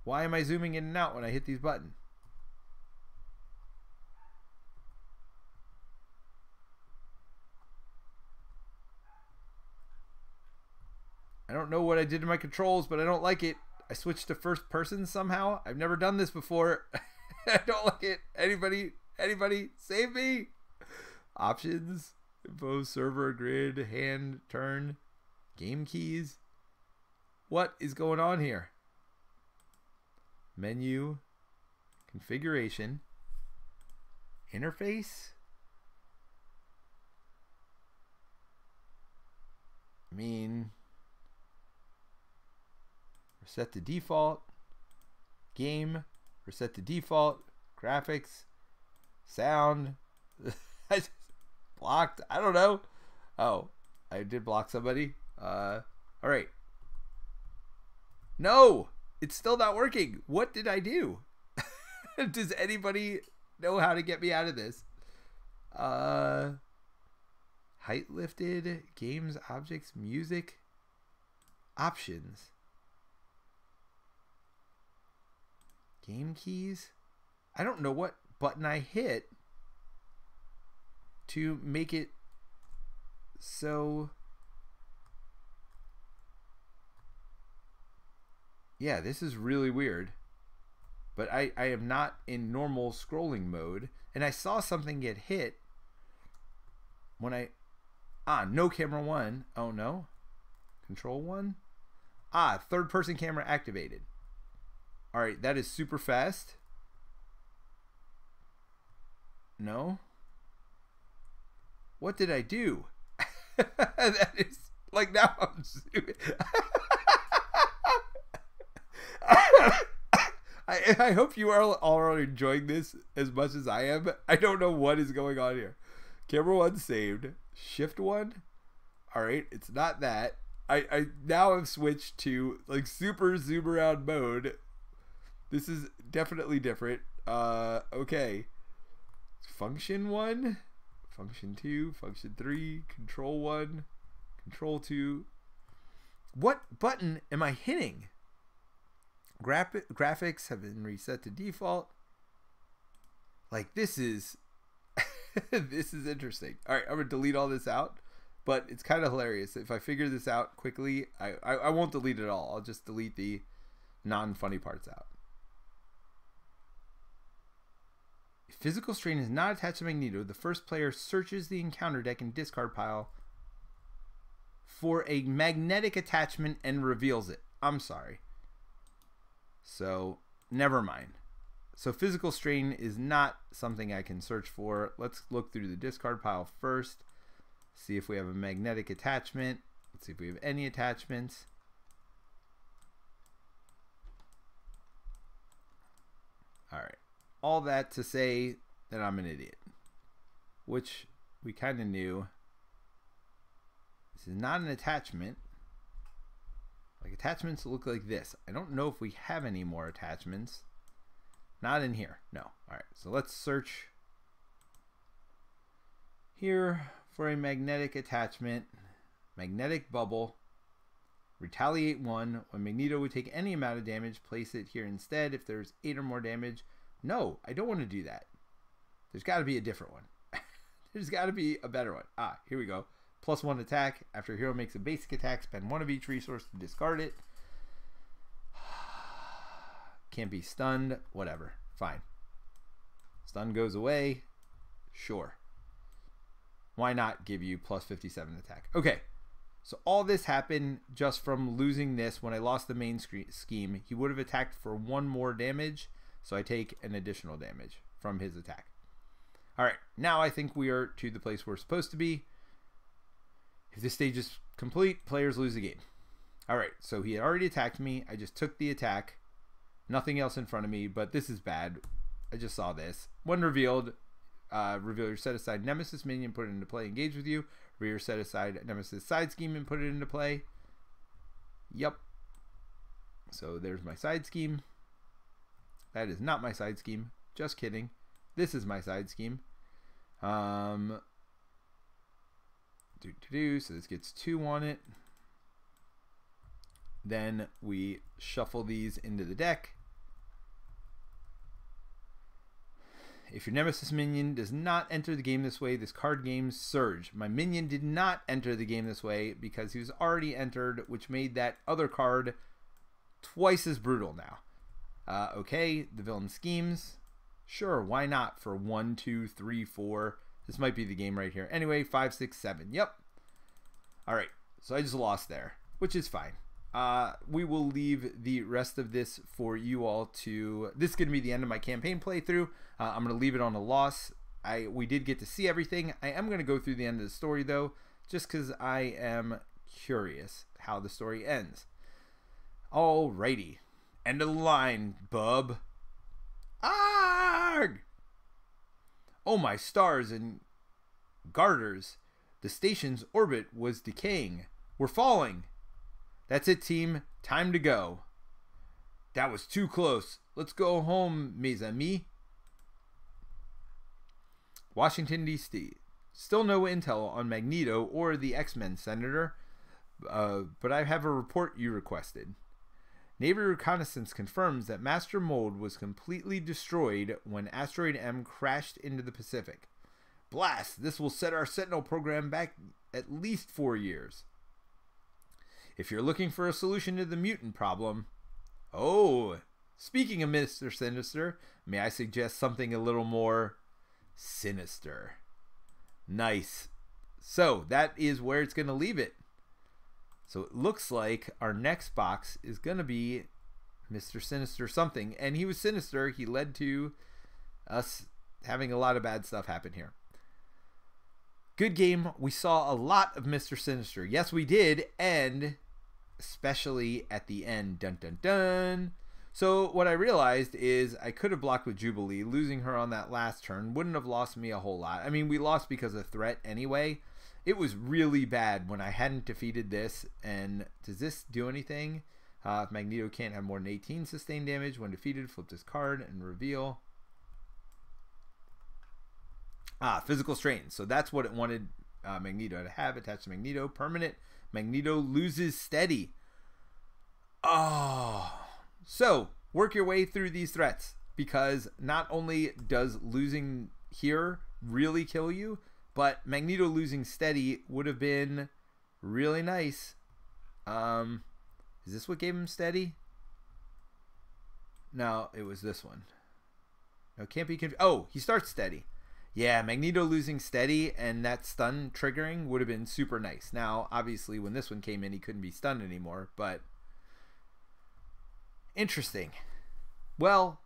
Why am I zooming in and out when I hit these buttons? I don't know what I did to my controls, but I don't like it. I switched to first person somehow. I've never done this before. (laughs) I don't like it. Anybody, anybody, save me. Options, info, server, grid, hand, turn. Game keys? What is going on here? Menu, configuration, interface. I mean, reset to default, game, reset to default, graphics, sound. (laughs) I just blocked. I don't know. Oh, I did block somebody. Uh, all right. No, it's still not working. What did I do? (laughs) Does anybody know how to get me out of this? Uh, height lifted, games, objects, music, options, game keys. I don't know what button I hit to make it so yeah this is really weird. But I, I am not in normal scrolling mode and I saw something get hit when I ah no camera one. Oh no. Control one? Ah third person camera activated all right that is super fast no what did I do? (laughs) that is like now I'm (laughs) I, I hope you are all enjoying this as much as I am. I don't know what is going on here. Camera one saved. Shift one. All right, it's not that. I, I now have switched to like super zoom around mode. This is definitely different. Uh, okay. Function one function 2, function 3, control 1, control 2. What button am I hitting? Graph- graphics have been reset to default. Like this is (laughs) this is interesting. All right, I'm gonna delete all this out, but it's kind of hilarious. If I figure this out quickly, I, I, I won't delete it all. I'll just delete the non-funny parts out. Physical strain is not attached to Magneto, the first player searches the encounter deck and discard pile for a magnetic attachment and reveals it. I'm sorry. So, never mind. So, physical strain is not something I can search for. Let's look through the discard pile first. See if we have a magnetic attachment. Let's see if we have any attachments. All right all that to say that I'm an idiot, which we kind of knew. This is not an attachment. Like attachments look like this. I don't know if we have any more attachments. Not in here. No. All right. So let's search here for a magnetic attachment. Magnetic bubble. Retaliate 1. When Magneto would take any amount of damage, place it here instead. If there's 8 or more damage, no, I don't want to do that. There's got to be a different one. (laughs) There's got to be a better one. Ah, here we go. Plus one attack. After a hero makes a basic attack, spend one of each resource to discard it. (sighs) Can't be stunned. Whatever. Fine. Stun goes away. Sure. Why not give you plus 57 attack? Okay. So all this happened just from losing this. When I lost the main scheme, he would have attacked for one more damage so I take an additional damage from his attack. All right, now I think we are to the place we're supposed to be. If this stage is complete, players lose the game. All right, so he had already attacked me. I just took the attack. Nothing else in front of me, but this is bad. I just saw this. When revealed, uh, reveal your set aside Nemesis minion, put it into play, engage with you. Reveal your set aside Nemesis side scheme and put it into play. Yep. So there's my side scheme. That is not my side scheme. Just kidding. This is my side scheme. Um, do, do, do. So this gets two on it. Then we shuffle these into the deck. If your Nemesis minion does not enter the game this way, this card game Surge. My minion did not enter the game this way because he was already entered, which made that other card twice as brutal now. Uh, okay, the villain schemes. Sure, why not for one, two, three, four? This might be the game right here. Anyway, five, six, seven. Yep. All right, so I just lost there, which is fine. uh, we will leave the rest of this for you all to. This is going to be the end of my campaign playthrough. Uh, I'm going to leave it on a loss. I we did get to see everything. I am going to go through the end of the story though, just because I am curious how the story ends. Alrighty, end of the line, bub. Arg! Oh my stars and garters! The station's orbit was decaying. We're falling. That's it, team. Time to go. That was too close. Let's go home, mes amis. Washington, D.C. Still no intel on Magneto or the X Men, Senator, uh, but I have a report you requested. Navy reconnaissance confirms that Master Mold was completely destroyed when Asteroid M crashed into the Pacific. Blast! This will set our Sentinel program back at least four years. If you're looking for a solution to the mutant problem, oh, speaking of Mr. Sinister, may I suggest something a little more sinister? Nice. So that is where it's going to leave it. So it looks like our next box is going to be Mr. Sinister something. And he was sinister. He led to us having a lot of bad stuff happen here. Good game. We saw a lot of Mr. Sinister. Yes, we did. And especially at the end. Dun dun dun. So what I realized is I could have blocked with Jubilee. Losing her on that last turn wouldn't have lost me a whole lot. I mean, we lost because of threat anyway. It was really bad when I hadn't defeated this. And does this do anything? Uh, if Magneto can't have more than 18 sustained damage when defeated, flip this card and reveal. Ah, physical strain. So that's what it wanted uh, Magneto to have attached to Magneto. Permanent Magneto loses steady. Oh. So, work your way through these threats because not only does losing here really kill you, but Magneto losing steady would have been really nice. Um, is this what gave him steady? No, it was this one. No, can't be confused. Oh, he starts steady. Yeah, Magneto losing steady and that stun triggering would have been super nice. Now, obviously, when this one came in, he couldn't be stunned anymore, but interesting. Well,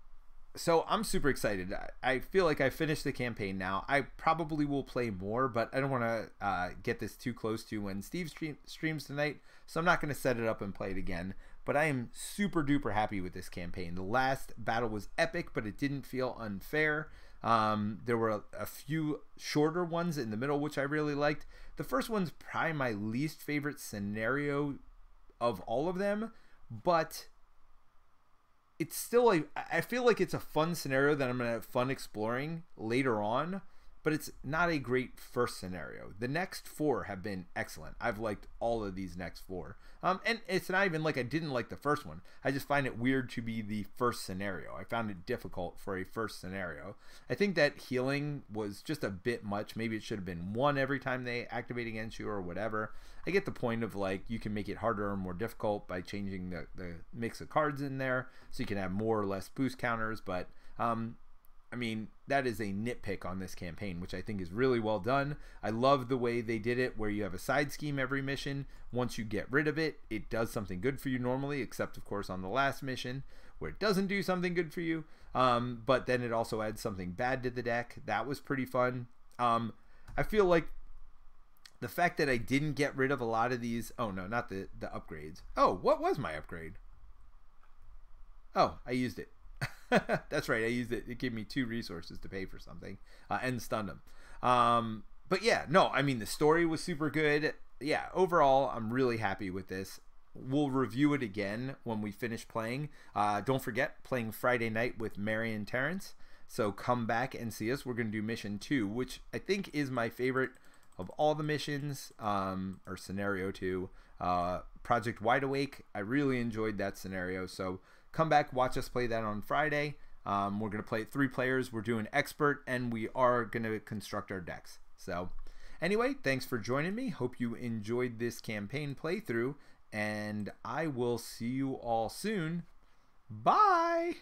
so I'm super excited. I feel like I finished the campaign now. I probably will play more, but I don't want to uh, get this too close to when Steve stream, streams tonight, so I'm not going to set it up and play it again. But I am super duper happy with this campaign. The last battle was epic, but it didn't feel unfair. Um, there were a, a, few shorter ones in the middle, which I really liked. The first one's probably my least favorite scenario of all of them, but it's still a. I feel like it's a fun scenario that I'm gonna have fun exploring later on but it's not a great first scenario. The next four have been excellent. I've liked all of these next four. Um, and it's not even like I didn't like the first one. I just find it weird to be the first scenario. I found it difficult for a first scenario. I think that healing was just a bit much. Maybe it should have been one every time they activate against you or whatever. I get the point of like you can make it harder or more difficult by changing the, the mix of cards in there so you can have more or less boost counters, but um, I mean, that is a nitpick on this campaign, which I think is really well done. I love the way they did it, where you have a side scheme every mission. Once you get rid of it, it does something good for you normally, except, of course, on the last mission, where it doesn't do something good for you. Um, but then it also adds something bad to the deck. That was pretty fun. Um, I feel like the fact that I didn't get rid of a lot of these. Oh, no, not the, the upgrades. Oh, what was my upgrade? Oh, I used it. (laughs) That's right. I used it. It gave me two resources to pay for something uh, and stunned them. Um, but yeah, no, I mean, the story was super good. Yeah, overall, I'm really happy with this. We'll review it again when we finish playing. Uh, don't forget, playing Friday night with Marion Terrence. So come back and see us. We're going to do mission two, which I think is my favorite of all the missions, um, or scenario two. Uh, Project Wide Awake. I really enjoyed that scenario. So Come back, watch us play that on Friday. Um, we're going to play three players. We're doing expert, and we are going to construct our decks. So, anyway, thanks for joining me. Hope you enjoyed this campaign playthrough, and I will see you all soon. Bye!